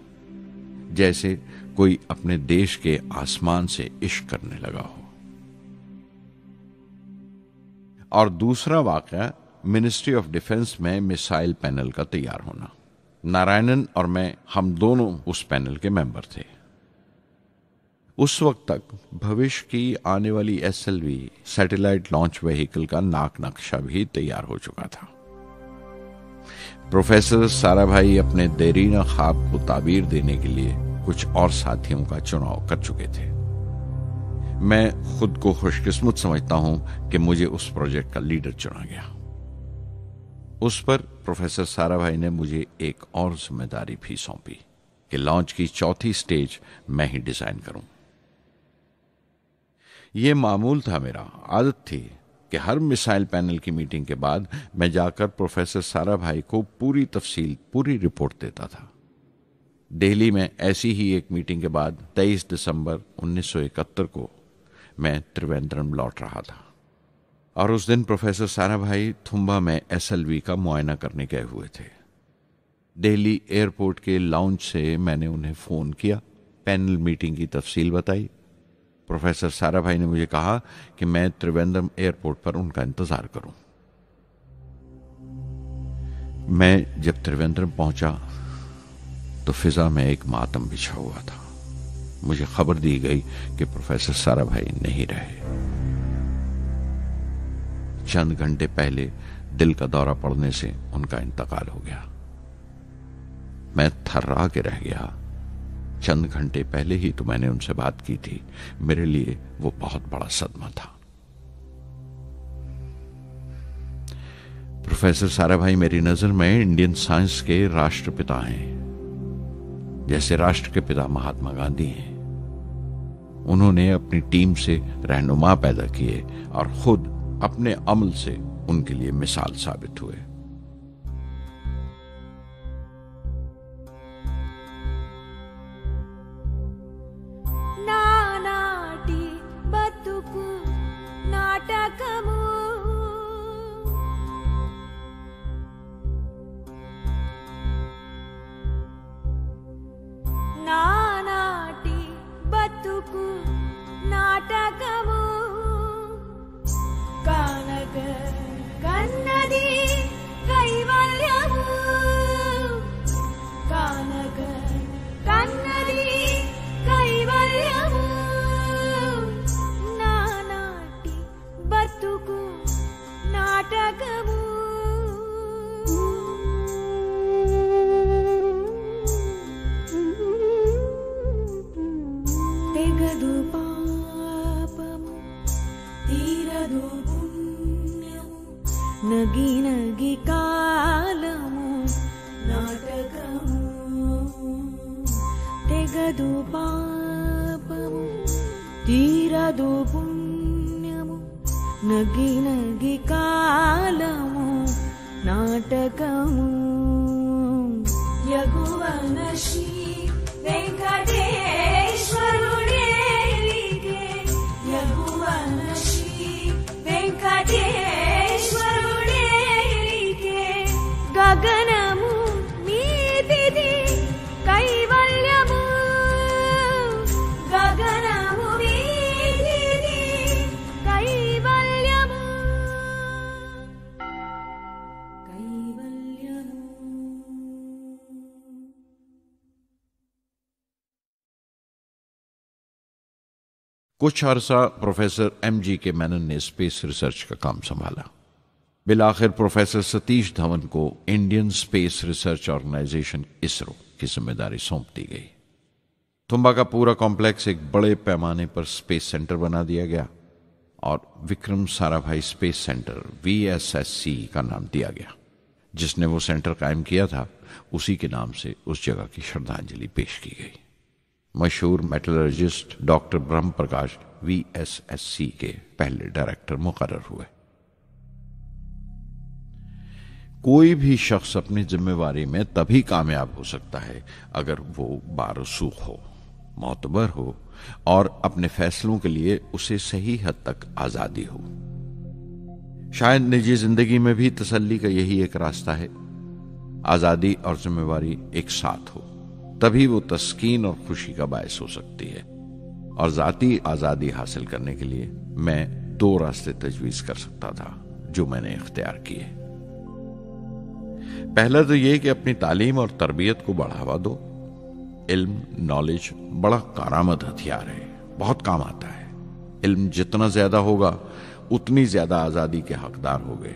जैसे कोई अपने देश के आसमान से इश्क करने लगा हो। और दूसरा वाक़ मिनिस्ट्री ऑफ़ डिफेंस में मिसाइल पैनल का तैयार होना। नारायणन और मैं, हम दोनों उस पैनल के मेंबर थे। उस वक्त तक भविष्य की आने वाली एसएलवी सैटेलाइट लॉन्च व्हीकल का नाक नक्शा भी तैयार हो चुका था। प्रोफेसर साराभाई अपने देरीना खाब को ताबीर देने के लिए कुछ और साथियों का चुनाव कर चुके थे। मैं खुद को खुशकिस्मत समझता हूँ कि मुझे उस प्रोजेक्ट का लीडर चुना गया। उस पर प्रोफेसर साराभाई ने मुझे एक और ज़िम्मेदारी भी सौंपी कि लॉन्च की चौथी स्टेज मैं ही डिज़ाइन करूँ। यह मामूल था मेरा। आदत थी कि हर मिसाइल पैनल की मीटिंग के बाद मैं जाकर प्रोफेसर सारा भाई को पूरी तफसील, पूरी रिपोर्ट देता था। दिल्ली में ऐसी ही एक मीटिंग के बाद 23 दिसंबर 1971 को मैं त्रिवेंद्रम लौट रहा था। और उस दिन प्रोफेसर सारा भाई थुम्बा में एसएलवी का मुआयना करने गए हुए थे। दिल्ली एयरपोर्ट के लाउंज से मैंने उन्हें फ़ोन किया, पैनल मीटिंग की तफसील बताई। प्रोफेसर सारा भाई ने मुझे कहा कि मैं त्रिवेंद्रम एयरपोर्ट पर उनका इंतज़ार करूँ। मैं जब त्रिवेंद्रम पहुँचा तो फिजा में एक मातम बिछा हुआ था। मुझे खबर दी गई कि प्रोफेसर सारा भाई नहीं रहे। चंद घंटे पहले दिल का दौरा पड़ने से उनका इंतकाल हो गया। मैं थर्रा के रह गया। चंद घंटे पहले ही तो मैंने उनसे बात की थी। मेरे लिए वो बहुत बड़ा सदमा था। प्रोफेसर सारा भाई, मेरी नज़र में इंडियन साइंस के राष्ट्रपिता हैं। जैसे राष्ट्र के पिता महात्मा गांधी हैं। उन्होंने अपनी टीम से रहनुमा पैदा किए और खुद अपने अमल से उनके लिए मिसाल साबित हुए। 个梦 कुछ अरसा प्रोफेसर एम जी के मैनन ने स्पेस रिसर्च का काम संभाला। बिलाखिर प्रोफेसर सतीश धवन को Indian space research organisation ISRO की ज़िम्मेदारी सौंप दी गई। तुम्बा का पूरा कॉम्प्लेक्स एक बड़े पैमाने पर स्पेस सेंटर बना दिया गया और Vikram Sarabhai space centre VSSC का नाम दिया गया, जिसने वो सेंटर कायम किया था, उसी के नाम से उस जगह की श्रद्धांजलि पेश की गई। मशहूर मेटलर्जिस्ट डॉक्टर ब्रह्म प्रकाश वीएसएससी के पहले डायरेक्टर मुकर हुए। कोई भी शख्स अपनी जिम्मेवारी में तभी कामयाब हो सकता है अगर वो बारसूख हो, मोतबर हो और अपने फैसलों के लिए उसे सही हद तक आज़ादी हो। शायद निजी ज़िंदगी में भी तसल्ली का यही एक रास्ता है। आज़ादी और जिम्मेवारी एक साथ हो। तभी वो तस्कीन और खुशी का बायस हो सकती है। और जाती आज़ादी हासिल करने के लिए मैं दो रास्ते तजवीज कर सकता था, जो मैंने इख्तियार किए। पहला तो यह कि अपनी तालीम और तरबियत को बढ़ावा दो। इल्म, नॉलेज बड़ा कारामद हथियार है, बहुत काम आता है। इल्म जितना ज़्यादा होगा, उतनी ज़्यादा आज़ादी के हकदार हो गए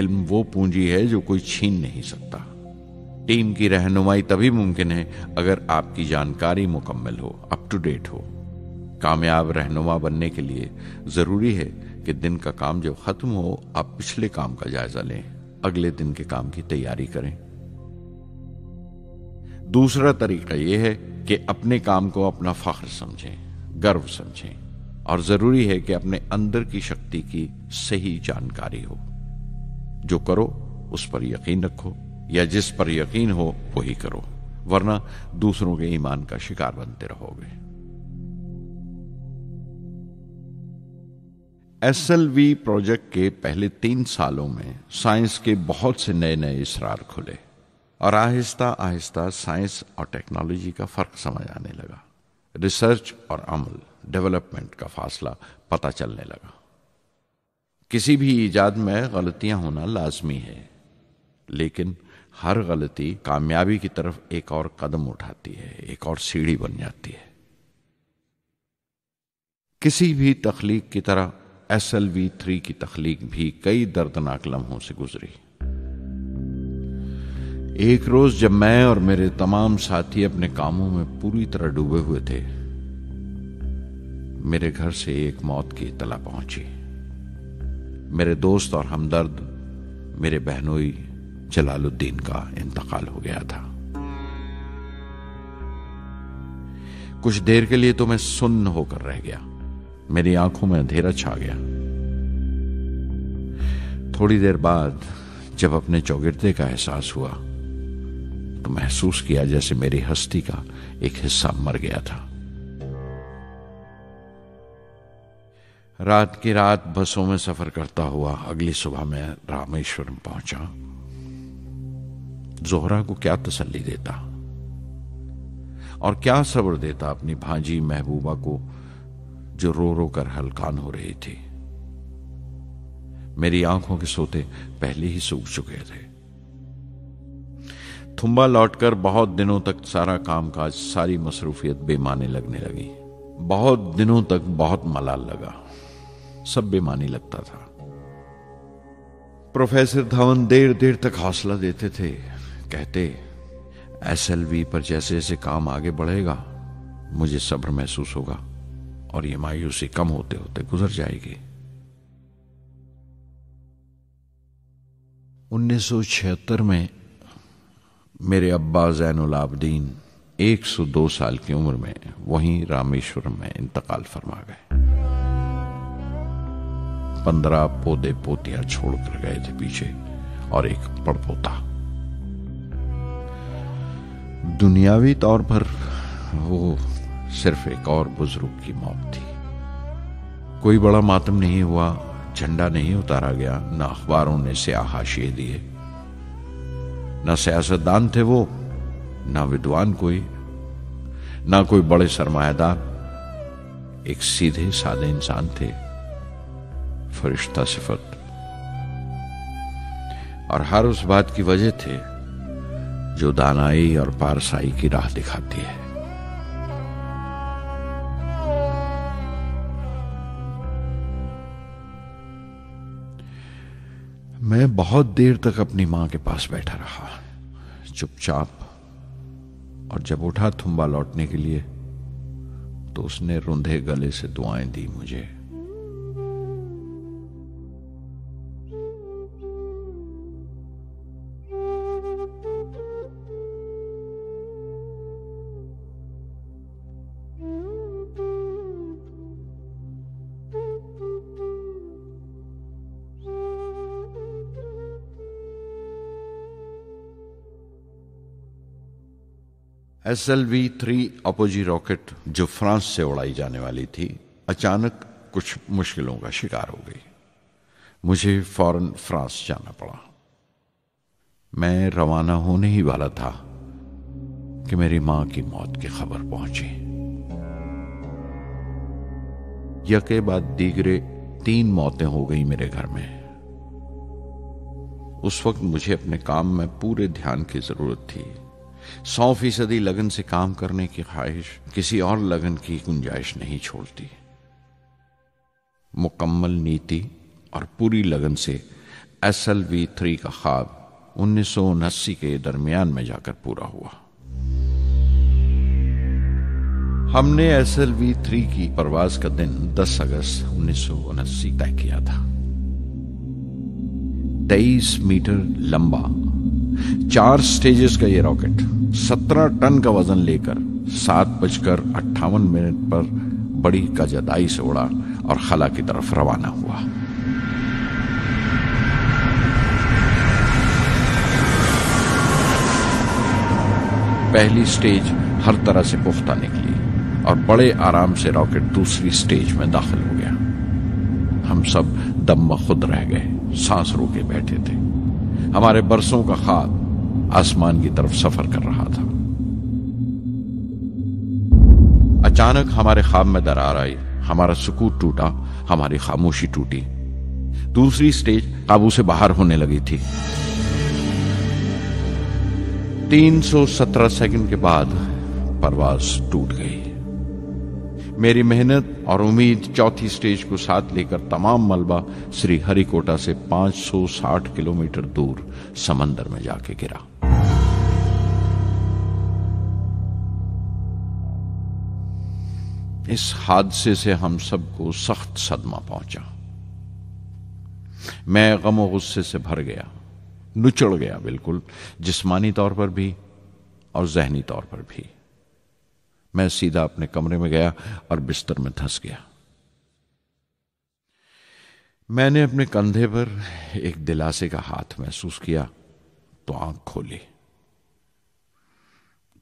इल्म वो पूंजी है जो कोई छीन नहीं सकता। टीम की रहनुमाई तभी मुमकिन है अगर आपकी जानकारी मुकम्मल हो अप टू डेट हो। कामयाब रहनुमा बनने के लिए ज़रूरी है कि दिन का काम जब खत्म हो, आप पिछले काम का जायजा लें। अगले दिन के काम की तैयारी करें। दूसरा तरीका यह है कि अपने काम को अपना फख्र समझें, गर्व समझें और ज़रूरी है कि अपने अंदर की शक्ति की सही जानकारी हो। जो करो, उस पर यकीन रखो। या जिस पर यकीन हो, वही करो, वरना दूसरों के ईमान का शिकार बनते रहोगे। एसएलवी प्रोजेक्ट के पहले तीन सालों में साइंस के बहुत से नए नए इसरार खुले और आहिस्ता आहिस्ता साइंस और टेक्नोलॉजी का फ़र्क समझ आने लगा। रिसर्च और अमल, डेवलपमेंट का फासला पता चलने लगा। किसी भी ईजाद में गलतियाँ होना लाजमी है, लेकिन हर गलती कामयाबी की तरफ़ एक और कदम उठाती है, एक और सीढ़ी बन जाती है। किसी भी तखलीक की तरह एस एल वी थ्री की तखलीक भी कई दर्दनाक लम्हों से गुजरी। एक रोज जब मैं और मेरे तमाम साथी अपने कामों में पूरी तरह डूबे हुए थे, मेरे घर से एक मौत की इतला पहुँची। मेरे दोस्त और हमदर्द, मेरे बहनोई जलालुद्दीन का इंतकाल हो गया था। कुछ देर के लिए तो मैं सुन्न होकर रह गया। मेरी आँखों में अंधेरा छा गया। थोड़ी देर बाद जब अपने चौगिरदे का एहसास हुआ तो महसूस किया जैसे मेरी हस्ती का एक हिस्सा मर गया था। रात की रात बसों में सफ़र करता हुआ अगली सुबह मैं रामेश्वरम पहुँचा। जोहरा को क्या तसल्ली देता? और क्या सब्र देता अपनी भांजी महबूबा को, जो रो रो कर हलकान हो रही थी? मेरी आँखों के सोते पहले ही सूख चुके थे। थुम्बा लौटकर बहुत दिनों तक सारा कामकाज, सारी मसरूफियत बेमाने लगने लगी। बहुत दिनों तक बहुत मलाल लगा। सब बेमानी लगता था। प्रोफेसर धवन देर देर तक हौसला देते थे। कहते, एसएलवी पर जैसे जैसे काम आगे बढ़ेगा, मुझे सब्र महसूस होगा और ये मायूसी कम होते होते गुजर जाएगी। 1976 में मेरे अब्बा जैनुल आबदीन 102 साल की उम्र में वहीं रामेश्वरम में इंतकाल फरमा गए। पंद्रह पोते पोतियाँ छोड़कर गए थे पीछे और एक पड़पोता दुनियावी तौर पर वो सिर्फ़ एक और बुज़ुर्ग की मौत थी। कोई बड़ा मातम नहीं हुआ, झंडा नहीं उतारा गया, न अखबारों ने से हाशिए दिए, न सियासतदान थे वो, ना विद्वान कोई, ना कोई बड़े सरमायादार, एक सीधे सादे इंसान थे, फरिश्ता सिफत। और हर उस बात की वजह थे जो दानाई और पारसाई की राह दिखाती है। मैं बहुत देर तक अपनी माँ के पास बैठा रहा, चुपचाप, और जब उठा थुम्बा लौटने के लिए तो उसने रुंधे गले से दुआएँ दी मुझे। S L V three apogee rocket जो फ्रांस से उड़ाई जाने वाली थी, अचानक कुछ मुश्किलों का शिकार हो गई। मुझे फ़ौरन फ्रांस जाना पड़ा। मैं रवाना होने ही वाला था कि मेरी माँ की मौत की खबर पहुँची। यके बाद दीगरे तीन मौतें हो गई मेरे घर में। उस वक्त मुझे अपने काम में पूरे ध्यान की ज़रूरत थी। सौ फ़ीसदी लगन से काम करने की ख्वाहिश किसी और लगन की गुंजाइश नहीं छोड़ती। मुकम्मल नीति और पूरी लगन से एस एल वी थ्री का ख्वाब उन्नीस के दरमियान में जाकर पूरा हुआ। हमने एस एल वी थ्री की परवाज का दिन 10 अगस्त उन्नीस तय किया था। 23 मीटर लंबा चार स्टेजेस का ये रॉकेट 17 टन का वज़न लेकर सात बजकर अट्ठावन मिनट पर बड़ी कजदाई से उड़ा और खला की तरफ़ रवाना हुआ। पहली स्टेज हर तरह से पुख्ता निकली और बड़े आराम से रॉकेट दूसरी स्टेज में दाखिल हो गया। हम सब दम खुद रह गए, सांस रोके बैठे थे। हमारे बरसों का खाद आसमान की तरफ़ सफ़र कर रहा था। अचानक हमारे ख्वाब में दरार आई, हमारा सुकूत टूटा, हमारी खामोशी टूटी। दूसरी स्टेज काबू से बाहर होने लगी थी। 317 सेकंड के बाद परवाज टूट गई। मेरी मेहनत और उम्मीद चौथी स्टेज को साथ लेकर तमाम मलबा श्री हरिकोटा से 560 किलोमीटर दूर समंदर में जाके गिरा। इस हादसे से हम सबको सख्त सदमा पहुँचा। मैं गम गुस्से से भर गया, नुचड़ गया बिल्कुल, जिस्मानी तौर पर भी और जहनी तौर पर भी। मैं सीधा अपने कमरे में गया और बिस्तर में धंस गया। मैंने अपने कंधे पर एक दिलासे का हाथ महसूस किया तो आँख खोली।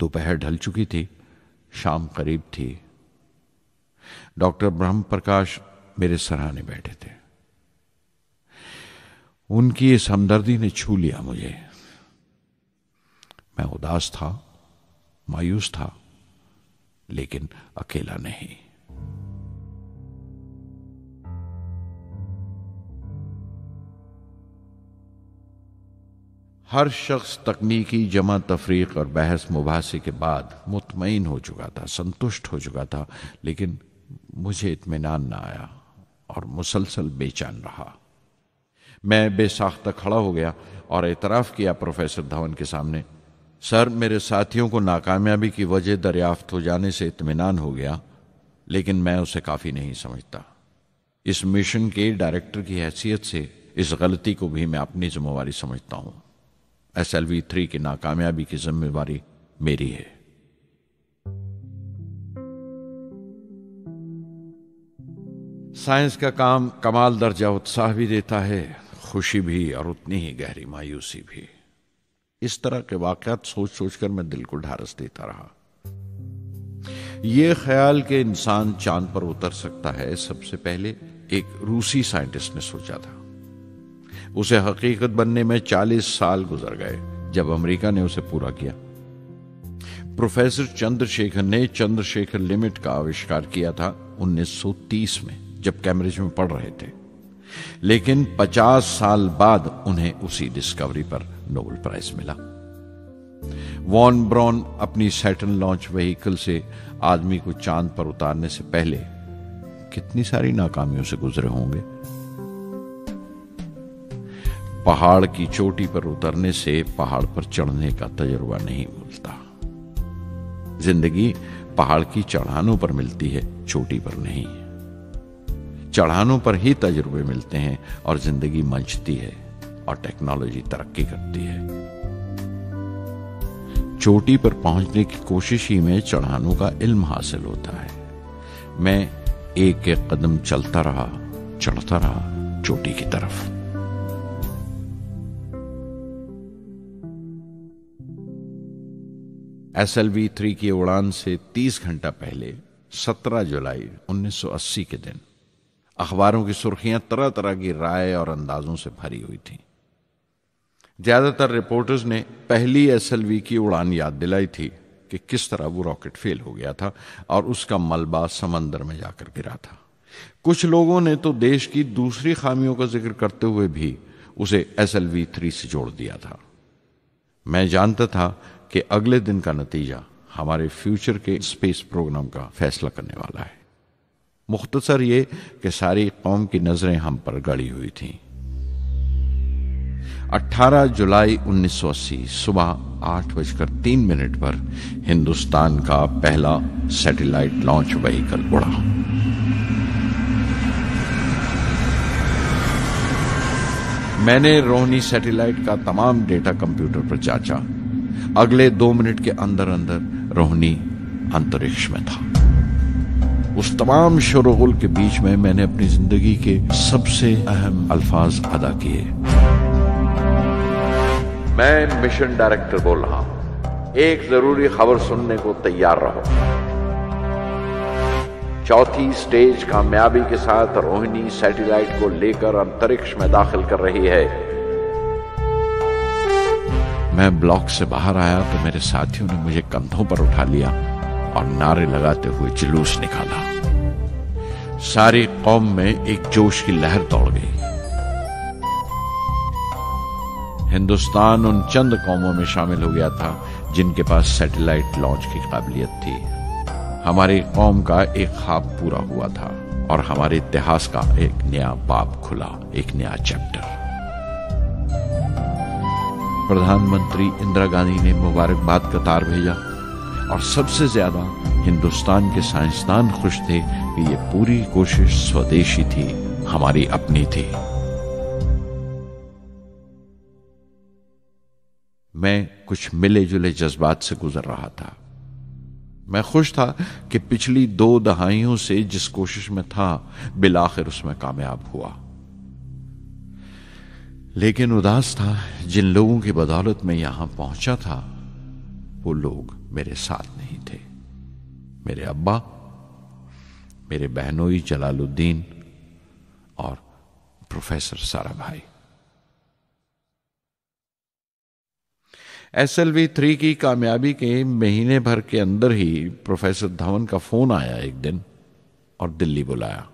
दोपहर ढल चुकी थी, शाम करीब थी। डॉक्टर ब्रह्म प्रकाश मेरे सराहने बैठे थे। उनकी इस हमदर्दी ने छू लिया मुझे। मैं उदास था, मायूस था। लेकिन अकेला नहीं। हर शख्स तकनीकी जमा तफरीक और बहस मुबासे के बाद मुतमिन हो चुका था, संतुष्ट हो चुका था, लेकिन मुझे इतमान ना आया और मुसलसल बेचैन रहा। मैं बेसाख्ता खड़ा हो गया और एतराफ़ किया प्रोफेसर धवन के सामने। सर, मेरे साथियों को नाकामयाबी की वजह दरियाफ्त हो जाने से इतमान हो गया, लेकिन मैं उसे काफ़ी नहीं समझता। इस मिशन के डायरेक्टर की हैसियत से इस गलती को भी मैं अपनी जिम्मेवारी समझता हूँ। एस एल वी थ्री की नाकामयाबी की जिम्मेवारी मेरी है। साइंस का काम कमाल दर्जा उत्साह भी देता है, खुशी भी और उतनी ही गहरी मायूसी भी। इस तरह के वाकयात सोच सोचकर मैं दिल को ढारस देता रहा। यह ख्याल कि इंसान चाँद पर उतर सकता है, सबसे पहले एक रूसी साइंटिस्ट ने सोचा था। उसे हकीकत बनने में 40 साल गुजर गए, जब अमेरिका ने उसे पूरा किया। प्रोफेसर चंद्रशेखर ने चंद्रशेखर लिमिट का आविष्कार किया था 1930 में, जब कैम्ब्रिज में पढ़ रहे थे। लेकिन 50 साल बाद उन्हें उसी डिस्कवरी पर नोबेल प्राइज मिला। वॉन ब्रॉन अपनी सैटन लॉन्च व्हीकल से आदमी को चाँद पर उतारने से पहले कितनी सारी नाकामियों से गुजरे होंगे? पहाड़ की चोटी पर उतरने से पहाड़ पर चढ़ने का तजुर्बा नहीं मिलता ज़िंदगी पहाड़ की चढ़ानों पर मिलती है, चोटी पर नहीं। चढ़ानों पर ही तजुर्बे मिलते हैं और ज़िंदगी मंचती है और टेक्नोलॉजी तरक्की करती है। चोटी पर पहुँचने की कोशिश ही में चढ़ानों का इल्म हासिल होता है। मैं एक एक कदम चलता रहा, चढ़ता रहा चोटी की तरफ़। एस एल वी थ्री की उड़ान से 30 घंटा पहले 17 जुलाई 1980 के दिन अखबारों की सुर्खियाँ तरह तरह की राय और अंदाजों से भरी हुई थीं। ज़्यादातर रिपोर्टर्स ने पहली एसएलवी की उड़ान याद दिलाई थी कि किस तरह वो रॉकेट फेल हो गया था और उसका मलबा समंदर में जाकर गिरा था। कुछ लोगों ने तो देश की दूसरी खामियों का ज़िक्र करते हुए भी उसे एस एल वी थ्री से जोड़ दिया था। मैं जानता था कि अगले दिन का नतीजा हमारे फ्यूचर के स्पेस प्रोग्राम का फैसला करने वाला है। मुख्तसर ये कि सारी कौम की नज़रें हम पर गड़ी हुई थीं। 18 जुलाई 1980 सुबह आठ बजकर तीन मिनट पर हिंदुस्तान का पहला सैटेलाइट लॉन्च व्हीकल उड़ा। मैंने रोहनी सैटेलाइट का तमाम डेटा कंप्यूटर पर जांचा। अगले दो मिनट के अंदर अंदर रोहनी अंतरिक्ष में था। उस तमाम शोरगुल के बीच में मैंने अपनी ज़िंदगी के सबसे अहम अल्फाज अदा किए। मैं मिशन डायरेक्टर बोल रहा हूँ। एक ज़रूरी खबर सुनने को तैयार रहो। चौथी स्टेज कामयाबी के साथ रोहिणी सैटेलाइट को लेकर अंतरिक्ष में दाखिल कर रही है। मैं ब्लॉक से बाहर आया तो मेरे साथियों ने मुझे कंधों पर उठा लिया और नारे लगाते हुए जुलूस निकाला। सारी कौम में एक जोश की लहर दौड़ गई। हिंदुस्तान उन चंद कौमों में शामिल हो गया था जिनके पास सैटेलाइट लॉन्च की काबिलियत थी। हमारी कौम का एक ख्वाब पूरा हुआ था और हमारे इतिहास का एक नया बाब खुला, एक नया चैप्टर। प्रधानमंत्री इंदिरा गांधी ने मुबारकबाद का तार भेजा। और सबसे ज़्यादा हिंदुस्तान के साइंसदान खुश थे कि ये पूरी कोशिश स्वदेशी थी, हमारी अपनी थी। मैं कुछ मिले जुले जज्बात से गुजर रहा था। मैं खुश था कि पिछली दो दहाइयों से जिस कोशिश में था, बिलाखिर उसमें कामयाब हुआ। लेकिन उदास था, जिन लोगों की बदौलत में यहाँ पहुँचा था, वो लोग मेरे साथ नहीं थे। मेरे अब्बा, मेरे बहनोई जलालुद्दीन और प्रोफेसर सारा भाई। एस एल वी थ्री की कामयाबी के महीने भर के अंदर ही प्रोफेसर धवन का फ़ोन आया एक दिन और दिल्ली बुलाया,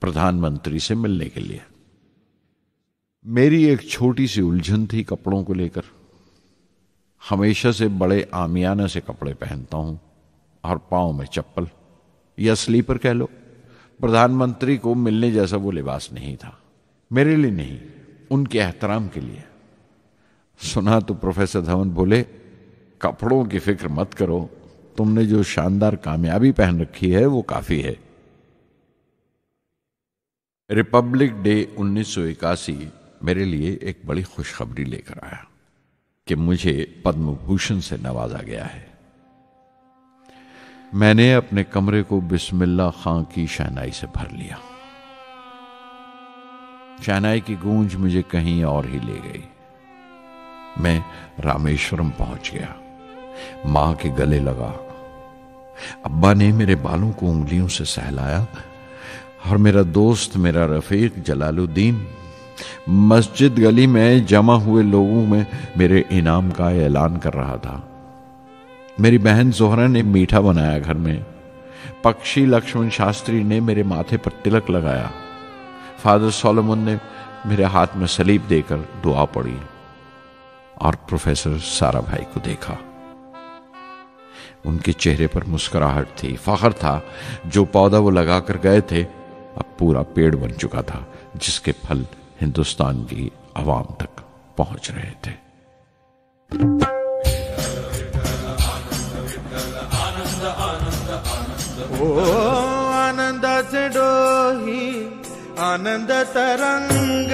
प्रधानमंत्री से मिलने के लिए। मेरी एक छोटी सी उलझन थी कपड़ों को लेकर। हमेशा से बड़े आमियाना से कपड़े पहनता हूँ और पाओ में चप्पल, या स्लीपर कह लो। प्रधानमंत्री को मिलने जैसा वो लिबास नहीं था। मेरे लिए नहीं, उनके एहतराम के लिए। सुना तो प्रोफेसर धवन बोले, कपड़ों की फ़िक्र मत करो, तुमने जो शानदार कामयाबी पहन रखी है, वो काफ़ी है। रिपब्लिक डे 1981 मेरे लिए एक बड़ी खुशखबरी लेकर आया। कि मुझे पद्म भूषण से नवाजा गया है। मैंने अपने कमरे को बिस्मिल्ला खां की शहनाई से भर लिया। शहनाई की गूंज मुझे कहीं और ही ले गई। मैं रामेश्वरम पहुँच गया। माँ के गले लगा। अब्बा ने मेरे बालों को उंगलियों से सहलाया और मेरा दोस्त मेरा रफीक जलालुद्दीन मस्जिद गली में जमा हुए लोगों में मेरे इनाम का ऐलान कर रहा था। मेरी बहन जोहरा ने मीठा बनाया घर में। पक्षी लक्ष्मण शास्त्री ने मेरे माथे पर तिलक लगाया। फादर सोलोमन ने मेरे हाथ में सलीब देकर दुआ पड़ी और प्रोफेसर सारा भाई को देखा। उनके चेहरे पर मुस्कुराहट थी, फखर था। जो पौधा वो लगा कर गए थे, अब पूरा पेड़ बन चुका था, जिसके फल हिंदुस्तान की आवाम तक पहुँच रहे थे। ओ आनंदाचे डोही, आनंद तरंग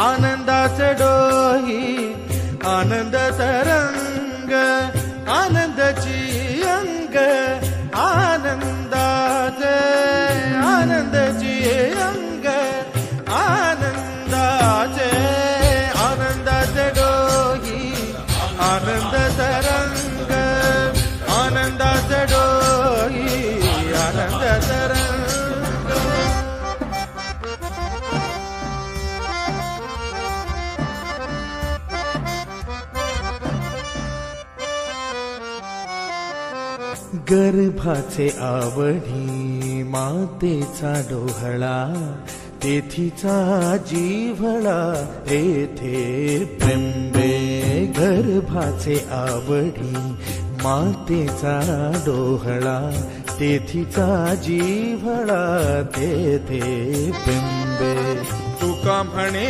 आनंदाचे डोही, आनंद तरंग आनंदाची अंग गर्भाचे आवडी मातेचा डोहळा तेथीचा जीवळा तेथे बिंबे गर्भाचे आवडी मातेचा डोहळा तेथीचा जीवळा तेथे बिंबे तुका म्हणे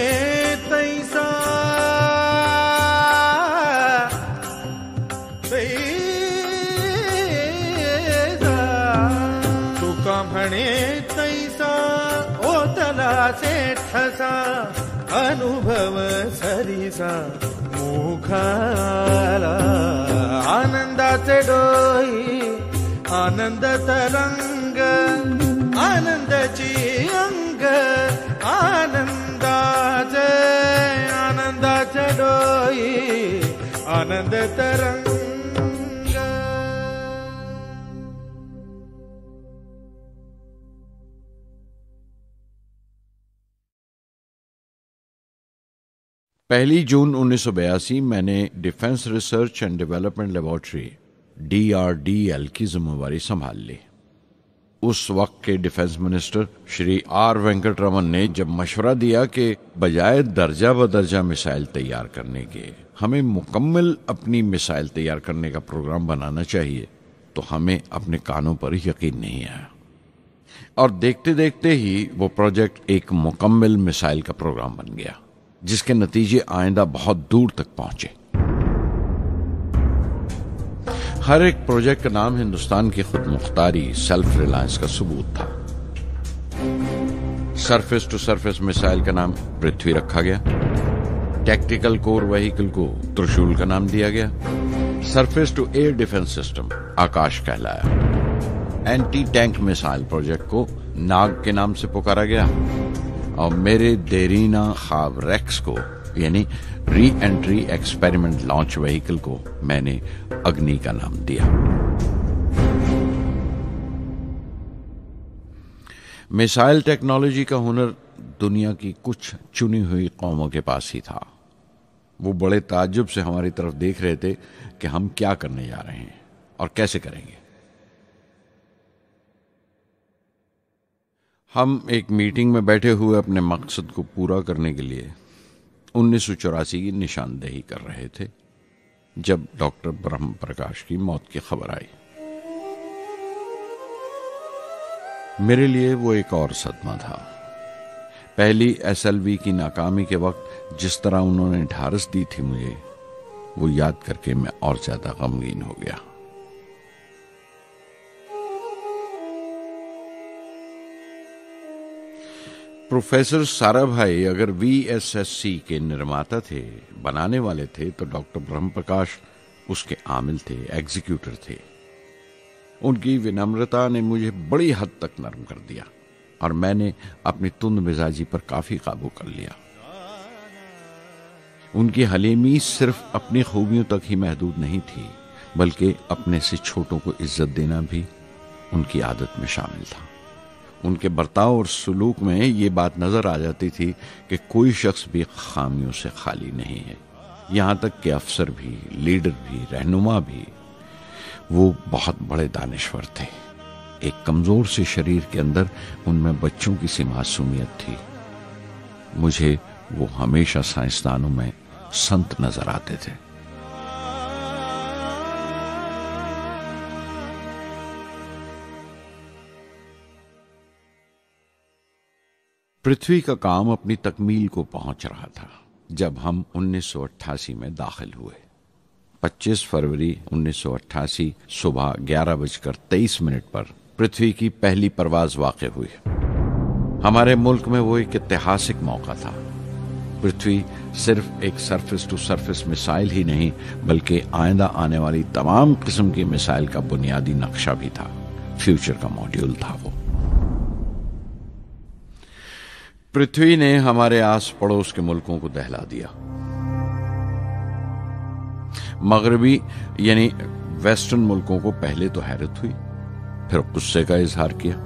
ओतला ठसा अनुभव सरीसा डोई तरंग आनंदाची अंग आनंदाचे आनंदाचे डोई आनंद तरंग पहली जून 1982 मैंने defence research and development laboratory DRDL की जिम्मेवारी संभाल ली। उस वक्त के defence minister Shri R Venkataraman ने जब मशवरा दिया कि बजाय दर्जा बदर्जा मिसाइल तैयार करने के, हमें मुकम्मल अपनी मिसाइल तैयार करने का प्रोग्राम बनाना चाहिए तो हमें अपने कानों पर यकीन नहीं आया। और देखते देखते ही वो प्रोजेक्ट एक मुकम्मल मिसाइल का प्रोग्राम बन गया। जिसके नतीजे आइंदा बहुत दूर तक पहुँचे। हर एक प्रोजेक्ट का नाम हिंदुस्तान की खुद मुख्तारी सेल्फ रिलायंस का सबूत था। सरफेस टू सरफेस मिसाइल का नाम पृथ्वी रखा गया। टैक्टिकल कोर व्हीकल को त्रिशूल का नाम दिया गया। Surface to air defence system Akash कहलाया। एंटी टैंक मिसाइल प्रोजेक्ट को नाग के नाम से पुकारा गया। और मेरे देरीना खाब रेक्स को, यानी re entry experiment launch vehicle को मैंने अग्नि का नाम दिया। मिसाइल टेक्नोलॉजी का हुनर दुनिया की कुछ चुनी हुई कौमों के पास ही था। वो बड़े ताज्जुब से हमारी तरफ़ देख रहे थे कि हम क्या करने जा रहे हैं और कैसे करेंगे। हम एक मीटिंग में बैठे हुए अपने मकसद को पूरा करने के लिए उन्नीस सौ चौरासी की निशानदेही कर रहे थे, जब डॉक्टर ब्रह्म प्रकाश की मौत की खबर आई। मेरे लिए वो एक और सदमा था। पहली एसएलवी की नाकामी के वक्त जिस तरह उन्होंने ढारस दी थी मुझे, वो याद करके मैं और ज़्यादा गमगीन हो गया। प्रोफेसर साराभाई अगर वीएसएससी के निर्माता थे, बनाने वाले थे तो डॉक्टर ब्रह्म प्रकाश उसके आमिल थे, एग्जीक्यूटर थे। उनकी विनम्रता ने मुझे बड़ी हद तक नरम कर दिया और मैंने अपनी तुंद मिजाजी पर काफ़ी काबू कर लिया। उनकी हलीमी सिर्फ़ अपनी खूबियों तक ही महदूद नहीं थी, बल्कि अपने से छोटों को इज़्ज़त देना भी उनकी आदत में शामिल था। उनके बर्ताव और सलूक में ये बात नज़र आ जाती थी कि कोई शख्स भी खामियों से खाली नहीं है। यहाँ तक कि अफसर भी, लीडर भी, रहनुमा भी, वो बहुत बड़े दानश्वर थे। एक कमज़ोर से शरीर के अंदर उनमें बच्चों की सी मासूमियत थी। मुझे वो हमेशा साइंसदानों में संत नज़र आते थे। पृथ्वी का काम अपनी तकमील को पहुँच रहा था, जब हम 1988 में दाखिल हुए। 25 फरवरी 1988 सुबह ग्यारह बजकर तेईस मिनट पर पृथ्वी की पहली परवाज वाक़ हुई। हमारे मुल्क में वो एक ऐतिहासिक मौका था। पृथ्वी सिर्फ़ एक सरफेस टू सरफेस मिसाइल ही नहीं, बल्कि आइंदा आने वाली तमाम किस्म की मिसाइल का बुनियादी नक्शा भी था। फ्यूचर का मॉड्यूल था वो। पृथ्वी ने हमारे आस पड़ोस के मुल्कों को दहला दिया। मगरबी, यानी वेस्टर्न मुल्कों को पहले तो हैरत हुई, फिर गुस्से का इजहार किया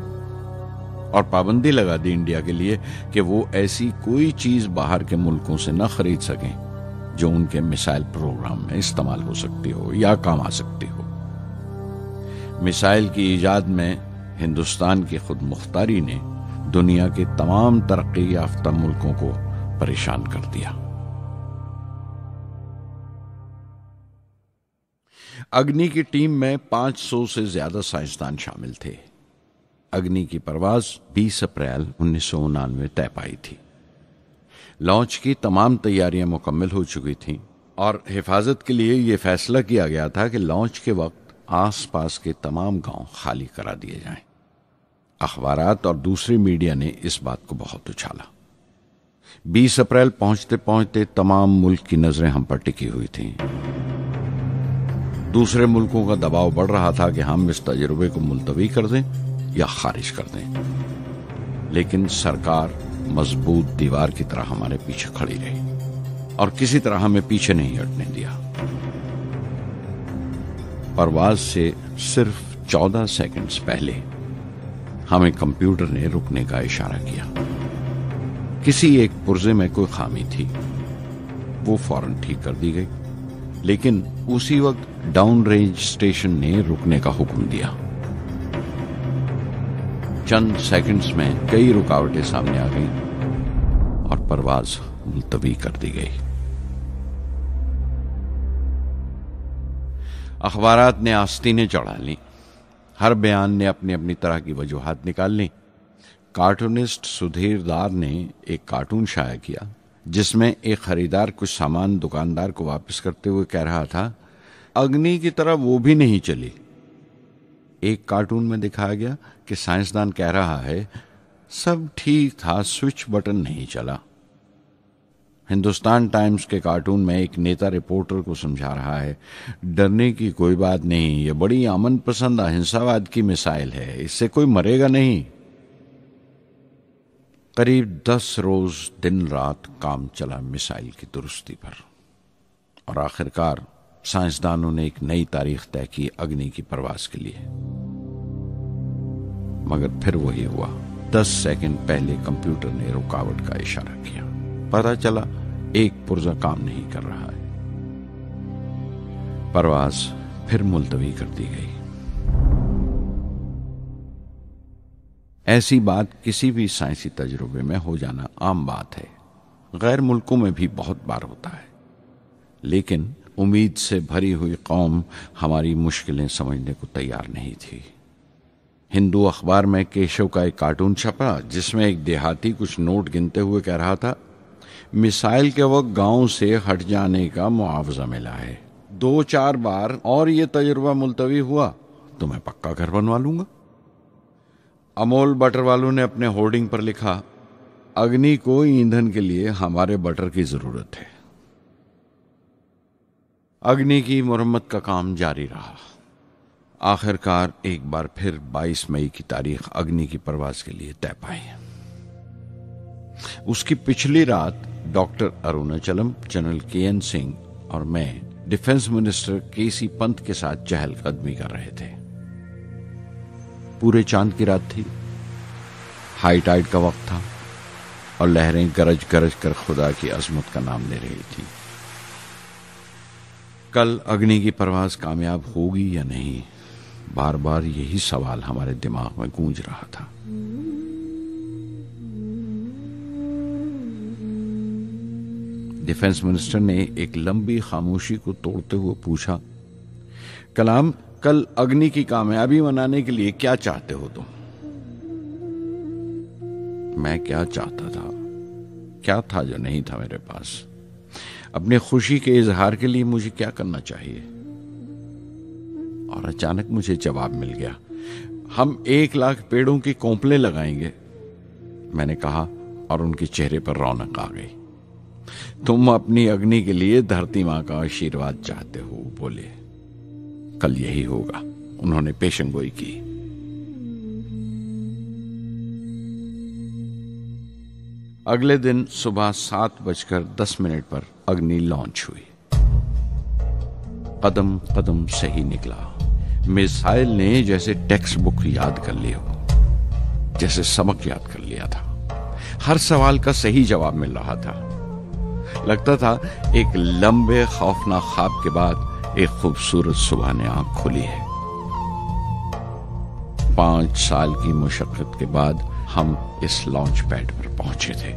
और पाबंदी लगा दी इंडिया के लिए कि वो ऐसी कोई चीज़ बाहर के मुल्कों से न खरीद सकें, जो उनके मिसाइल प्रोग्राम में इस्तेमाल हो सकती हो या काम आ सकती हो। मिसाइल की ईजाद में हिंदुस्तान की खुद मुख्तारी ने दुनिया के तमाम तरक्की याफ्ता मुल्कों को परेशान कर दिया। अग्नि की टीम में 500 से ज़्यादा साइंसदान शामिल थे। अग्नि की परवाज 20 अप्रैल उन्नीस तय पाई थी। लॉन्च की तमाम तैयारियाँ मुकम्मल हो चुकी थीं और हिफाजत के लिए यह फैसला किया गया था कि लॉन्च के वक्त आसपास के तमाम गाँव खाली करा दिए जाएँ। अखबारात और दूसरी मीडिया ने इस बात को बहुत उछाला। 20 अप्रैल पहुँचते पहुँचते तमाम मुल्क की नज़रें हम पर टिकी हुई थीं। दूसरे मुल्कों का दबाव बढ़ रहा था कि हम इस तजुर्बे को मुलतवी कर दें या खारिज कर दें। लेकिन सरकार मज़बूत दीवार की तरह हमारे पीछे खड़ी रही और किसी तरह हमें पीछे नहीं हटने दिया। परवाज से सिर्फ़ चौदह सेकंड्स पहले हमें कंप्यूटर ने रुकने का इशारा किया। किसी एक पुर्जे में कोई खामी थी। वो फ़ौरन ठीक कर दी गई। लेकिन उसी वक्त डाउन रेंज स्टेशन ने रुकने का हुक्म दिया। चंद सेकंड्स में कई रुकावटें सामने आ गई और परवाज मुलतवी कर दी गई। अखबारात ने आस्तीनें चढ़ा ली। हर बयान ने अपनी अपनी तरह की वजूहत निकाल ली। कार्टूनिस्ट सुधीर दार ने एक कार्टून शाया किया, जिसमें एक खरीदार कुछ सामान दुकानदार को वापस करते हुए कह रहा था, अग्नि की तरह वो भी नहीं चली। एक कार्टून में दिखाया गया कि साइंसदान कह रहा है, सब ठीक था, स्विच बटन नहीं चला। हिंदुस्तान टाइम्स के कार्टून में एक नेता रिपोर्टर को समझा रहा है, डरने की कोई बात नहीं, ये बड़ी अमन पसंद अहिंसावाद की मिसाइल है, इससे कोई मरेगा नहीं। करीब दस रोज दिन रात काम चला मिसाइल की दुरुस्ती पर, और आखिरकार साइंसदानों ने एक नई तारीख तय की अग्नि की परवास के लिए। मगर फिर वही हुआ। दस सेकंड पहले कंप्यूटर ने रुकावट का इशारा किया। पता चला एक पुर्जा काम नहीं कर रहा है। परवाज फिर मुलतवी कर दी गई। ऐसी बात किसी भी साइंसी तजुर्बे में हो जाना आम बात है। गैर मुल्कों में भी बहुत बार होता है। लेकिन उम्मीद से भरी हुई कौम हमारी मुश्किलें समझने को तैयार नहीं थी। हिंदू अखबार में केशव का एक कार्टून छपा, जिसमें एक देहाती कुछ नोट गिनते हुए कह रहा था मिसाइल के वक्त गाँव से हट जाने का मुआवजा मिला है। दो चार बार और ये तजुर्बा मुलतवी हुआ तो मैं पक्का घर बनवा लूँगा। अमोल बटर वालों ने अपने होर्डिंग पर लिखा, अग्नि को ईंधन के लिए हमारे बटर की ज़रूरत है। अग्नि की मुरम्मत का काम जारी रहा। आखिरकार एक बार फिर 22 मई की तारीख अग्नि की परवाज के लिए तय पाई उसकी पिछली रात doctor Arunachalam, general K N Singh और मैं डिफेंस मिनिस्टर केसी पंत के साथ चहलकदमी कर रहे थे। पूरे चाँद की रात थी। हाई टाइड का वक्त था और लहरें गरज गरज कर खुदा की अजमत का नाम ले रही थी। कल अग्नि की परवाज कामयाब होगी या नहीं, बार बार यही सवाल हमारे दिमाग में गूंज रहा था। डिफेंस मिनिस्टर ने एक लंबी खामोशी को तोड़ते हुए पूछा, कलाम, कल अग्नि की कामयाबी मनाने के लिए क्या चाहते हो तुम? मैं क्या चाहता था? क्या था जो नहीं था मेरे पास? अपने खुशी के इजहार के लिए मुझे क्या करना चाहिए? और अचानक मुझे जवाब मिल गया, हम एक लाख पेड़ों की कोंपले लगाएँगे। मैंने कहा और उनके चेहरे पर रौनक आ गई। तुम अपनी अग्नि के लिए धरती माँ का आशीर्वाद चाहते हो, बोले। कल यही होगा, उन्होंने पेशंगोई की। अगले दिन सुबह सात बजकर दस मिनट पर अग्नि लॉन्च हुई। कदम कदम सही निकला। मिसाइल ने जैसे टेक्स्ट बुक याद कर लिया हो जैसे सबक याद कर लिया था। हर सवाल का सही जवाब मिल रहा था। लगता था एक लंबे खौफनाक ख्वाब के बाद एक खूबसूरत सुबह ने आँख खोली है। पाँच साल की मुशक्कत के बाद हम इस लॉन्च पैड पर पहुँचे थे।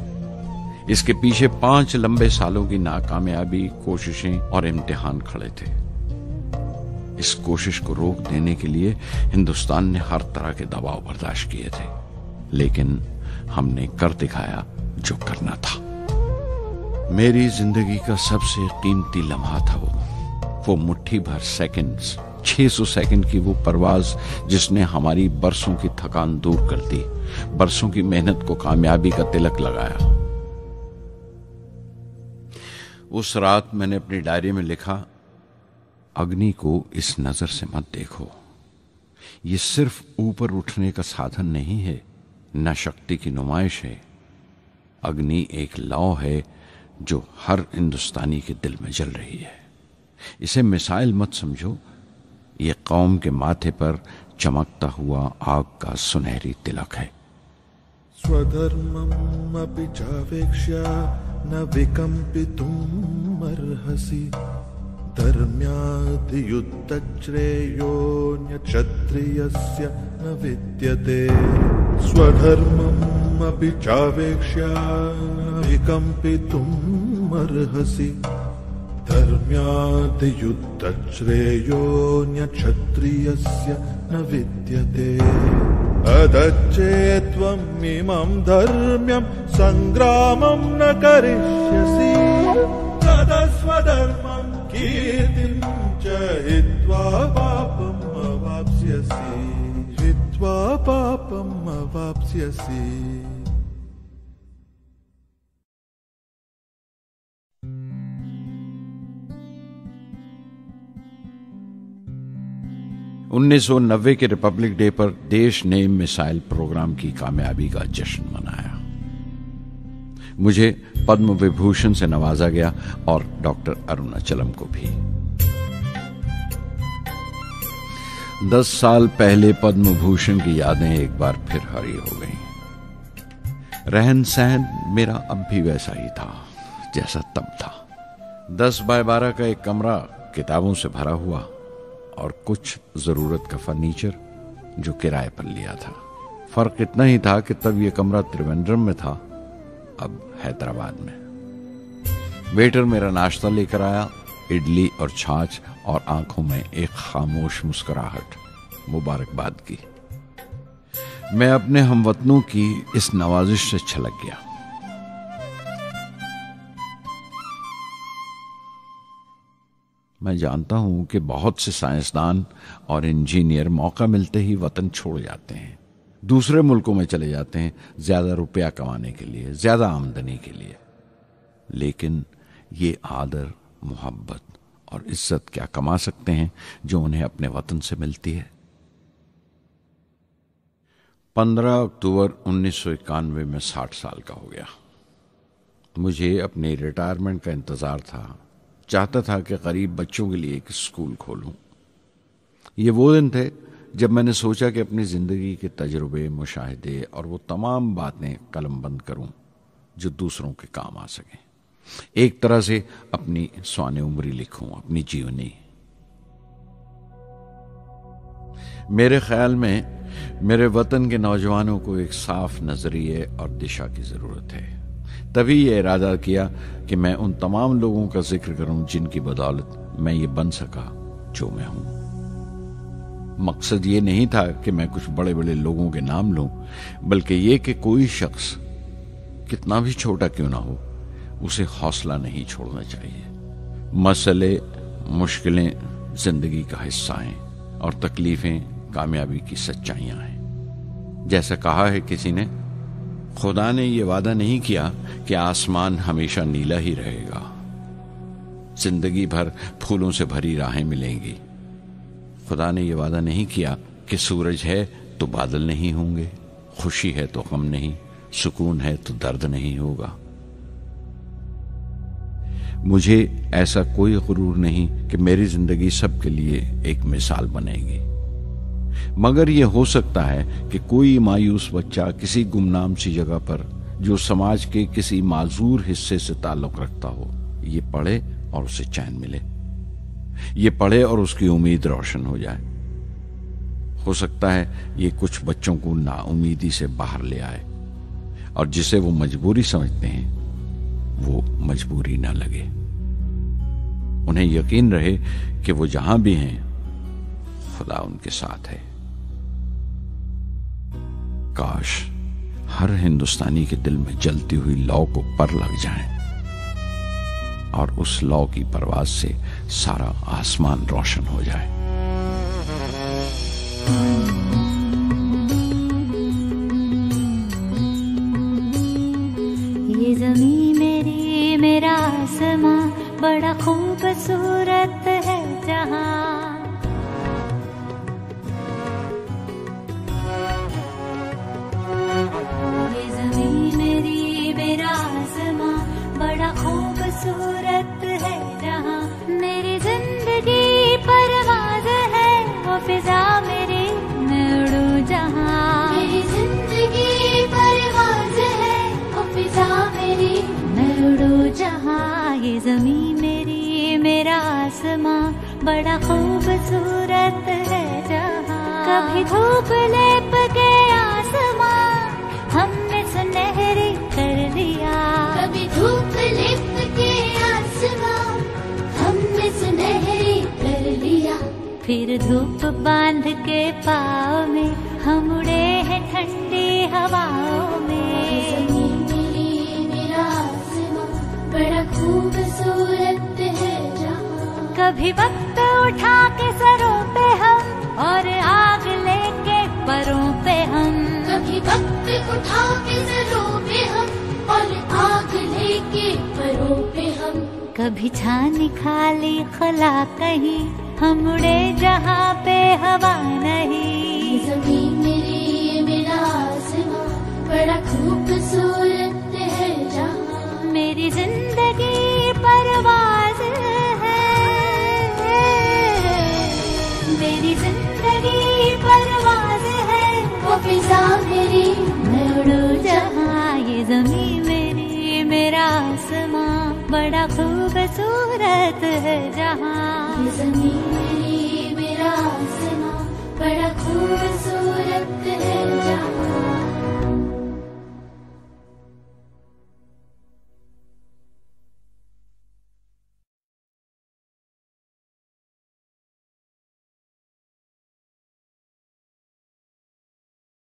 इसके पीछे पाँच लंबे सालों की नाकामयाबी, कोशिशें और इम्तिहान खड़े थे। इस कोशिश को रोक देने के लिए हिंदुस्तान ने हर तरह के दबाव बर्दाश्त किए थे, लेकिन हमने कर दिखाया जो करना था। मेरी ज़िंदगी का सबसे कीमती लम्हा था वो। वो मुट्ठी भर सेकंड्स 600 सेकंड की वो परवाज जिसने हमारी बरसों की थकान दूर कर दी, बरसों की मेहनत को कामयाबी का तिलक लगाया। उस रात मैंने अपनी डायरी में लिखा, अग्नि को इस नज़र से मत देखो। ये सिर्फ़ ऊपर उठने का साधन नहीं है, न शक्ति की नुमाइश है। अग्नि एक लौ है जो हर हिंदुस्तानी के दिल में जल रही है। इसे मिसाइल मत समझो। ये कौम के माथे पर चमकता हुआ आग का सुनहरी तिलक है। स्वधर्ममपि चावेक्ष्य, न न विद्यते। स्वधर्ममपि चावेक्ष्य न विकम्पितुम् अर्हसि धर्म्याद्युद्धश्रेयोऽन्यक्षत्रियस्य न विद्यते। अदच्चेत्त्वम् इमम् धर्म्यम् सङ्ग्रामम् न करिष्यसि। तदस्वधर्मम् कीर्तिम् च हित्वा पापम् अवाप्स्यसि। हित्वा पापम् अवाप्स्यसि उन्नीस सौ नब्बे के रिपब्लिक डे पर देश ने मिसाइल प्रोग्राम की कामयाबी का जश्न मनाया। मुझे पद्म विभूषण से नवाजा गया और डॉक्टर अरुणाचलम को भी। दस साल पहले पद्म भूषण की यादें एक बार फिर हरी हो गईं। रहन सहन मेरा अब भी वैसा ही था, जैसा तब था। दस बाय बारह का एक कमरा किताबों से भरा हुआ और कुछ ज़रूरत का फर्नीचर जो किराए पर लिया था। फ़र्क इतना ही था कि तब यह कमरा त्रिवेंद्रम में था, अब हैदराबाद में। वेटर मेरा नाश्ता लेकर आया, इडली और छाछ और आँखों में एक खामोश मुस्कुराहट, मुबारकबाद की। मैं अपने हमवतनों की इस नवाजिश से छलक गया। मैं जानता हूँ कि बहुत से साइंसदान और इंजीनियर मौका मिलते ही वतन छोड़ जाते हैं। दूसरे मुल्कों में चले जाते हैं, ज़्यादा रुपया कमाने के लिए, ज़्यादा आमदनी के लिए। लेकिन ये आदर, मोहब्बत और इज़्ज़त क्या कमा सकते हैं जो उन्हें अपने वतन से मिलती है? पंद्रह अक्टूबर उन्नीस सौ इक्यानवे में साठ साल का हो गया। मुझे अपने रिटायरमेंट का इंतज़ार था। चाहता था कि गरीब बच्चों के लिए एक स्कूल खोलूं। ये वो दिन थे जब मैंने सोचा कि अपनी ज़िंदगी के तजुर्बे, मुशाहिदे और वो तमाम बातें कलम बंद करूँ जो दूसरों के काम आ सकें। एक तरह से अपनी स्वान उम्री लिखूं, अपनी जीवनी। मेरे ख्याल में मेरे वतन के नौजवानों को एक साफ़ नज़रिए और दिशा की ज़रूरत है। तभी ये इरादा किया कि मैं उन तमाम लोगों का ज़िक्र करूँ जिनकी बदौलत मैं ये बन सका, जो मैं हूँ। मकसद ये नहीं था कि मैं कुछ बड़े बड़े लोगों के नाम लूँ, बल्कि ये कि कोई शख्स कितना भी छोटा क्यों ना हो, उसे हौसला नहीं छोड़ना चाहिए। मसले, मुश्किलें, ज़िंदगी का हिस्सा हैं और तकलीफें कामयाबी की सच्चाइयाँ हैं। जैसा कहा है किसी ने खुदा ने यह वादा नहीं किया कि आसमान हमेशा नीला ही रहेगा। ज़िंदगी भर फूलों से भरी राहें मिलेंगी। खुदा ने यह वादा नहीं किया कि सूरज है तो बादल नहीं होंगे, खुशी है तो गम नहीं, सुकून है तो दर्द नहीं होगा। मुझे ऐसा कोई गुरूर नहीं कि मेरी ज़िंदगी सबके लिए एक मिसाल बनेगी। मगर यह हो सकता है कि कोई मायूस बच्चा किसी गुमनाम सी जगह पर, जो समाज के किसी माजूर हिस्से से ताल्लुक रखता हो। ये पढ़े और उसे चैन मिले। ये पढ़े और उसकी उम्मीद रोशन हो जाए। हो सकता है ये कुछ बच्चों को नाउमीदी से बाहर ले आए, और जिसे वो मजबूरी समझते हैं, वो मजबूरी ना लगे। उन्हें यकीन रहे कि वो जहाँ भी हैं, खुदा उनके साथ है। काश हर हिंदुस्तानी के दिल में जलती हुई लौ को पर लग जाए और उस लौ की परवाज से सारा आसमान रोशन हो जाए। ये जमी मेरी, मेरा आसमां, बड़ा खूबसूरत है जहाँ। खूबसूरत है जहां मेरी जिंदगी परवाज है वो फिजा मेरी मैं उड़ू जहां। मेरी जिंदगी परवाज है वो फिजा मेरी मैं उड़ू जहां। ये जमी मेरी मेरा आसमां बड़ा खूबसूरत है जहां। कभी धूप लेप फिर धूप बाँध के पाँव में हम उड़े हैं ठंडी हवाओं में। बड़ा खूबसूरत है कभी वक्त उठा के सरों पे हम और आग लेके परों पे हम। कभी वक्त उठा के सरों पे हम और आग लेके परों पे हम। कभी छानी खाली खला कहीं हम उड़े जहाँ पे हवा नहीं। ज़मीन मेरी मेरा आसमां बड़ा खूबसूरत है जहाँ। मेरी ज़िंदगी परवाज है। मेरी ज़िंदगी परवाज है। वो फिजा मेरी मैं उड़ू जहाँ ये जमी मेरी मेरा आसमां बड़ा खूबसूरत है जहाँ। खूबसूरत है जहाँ।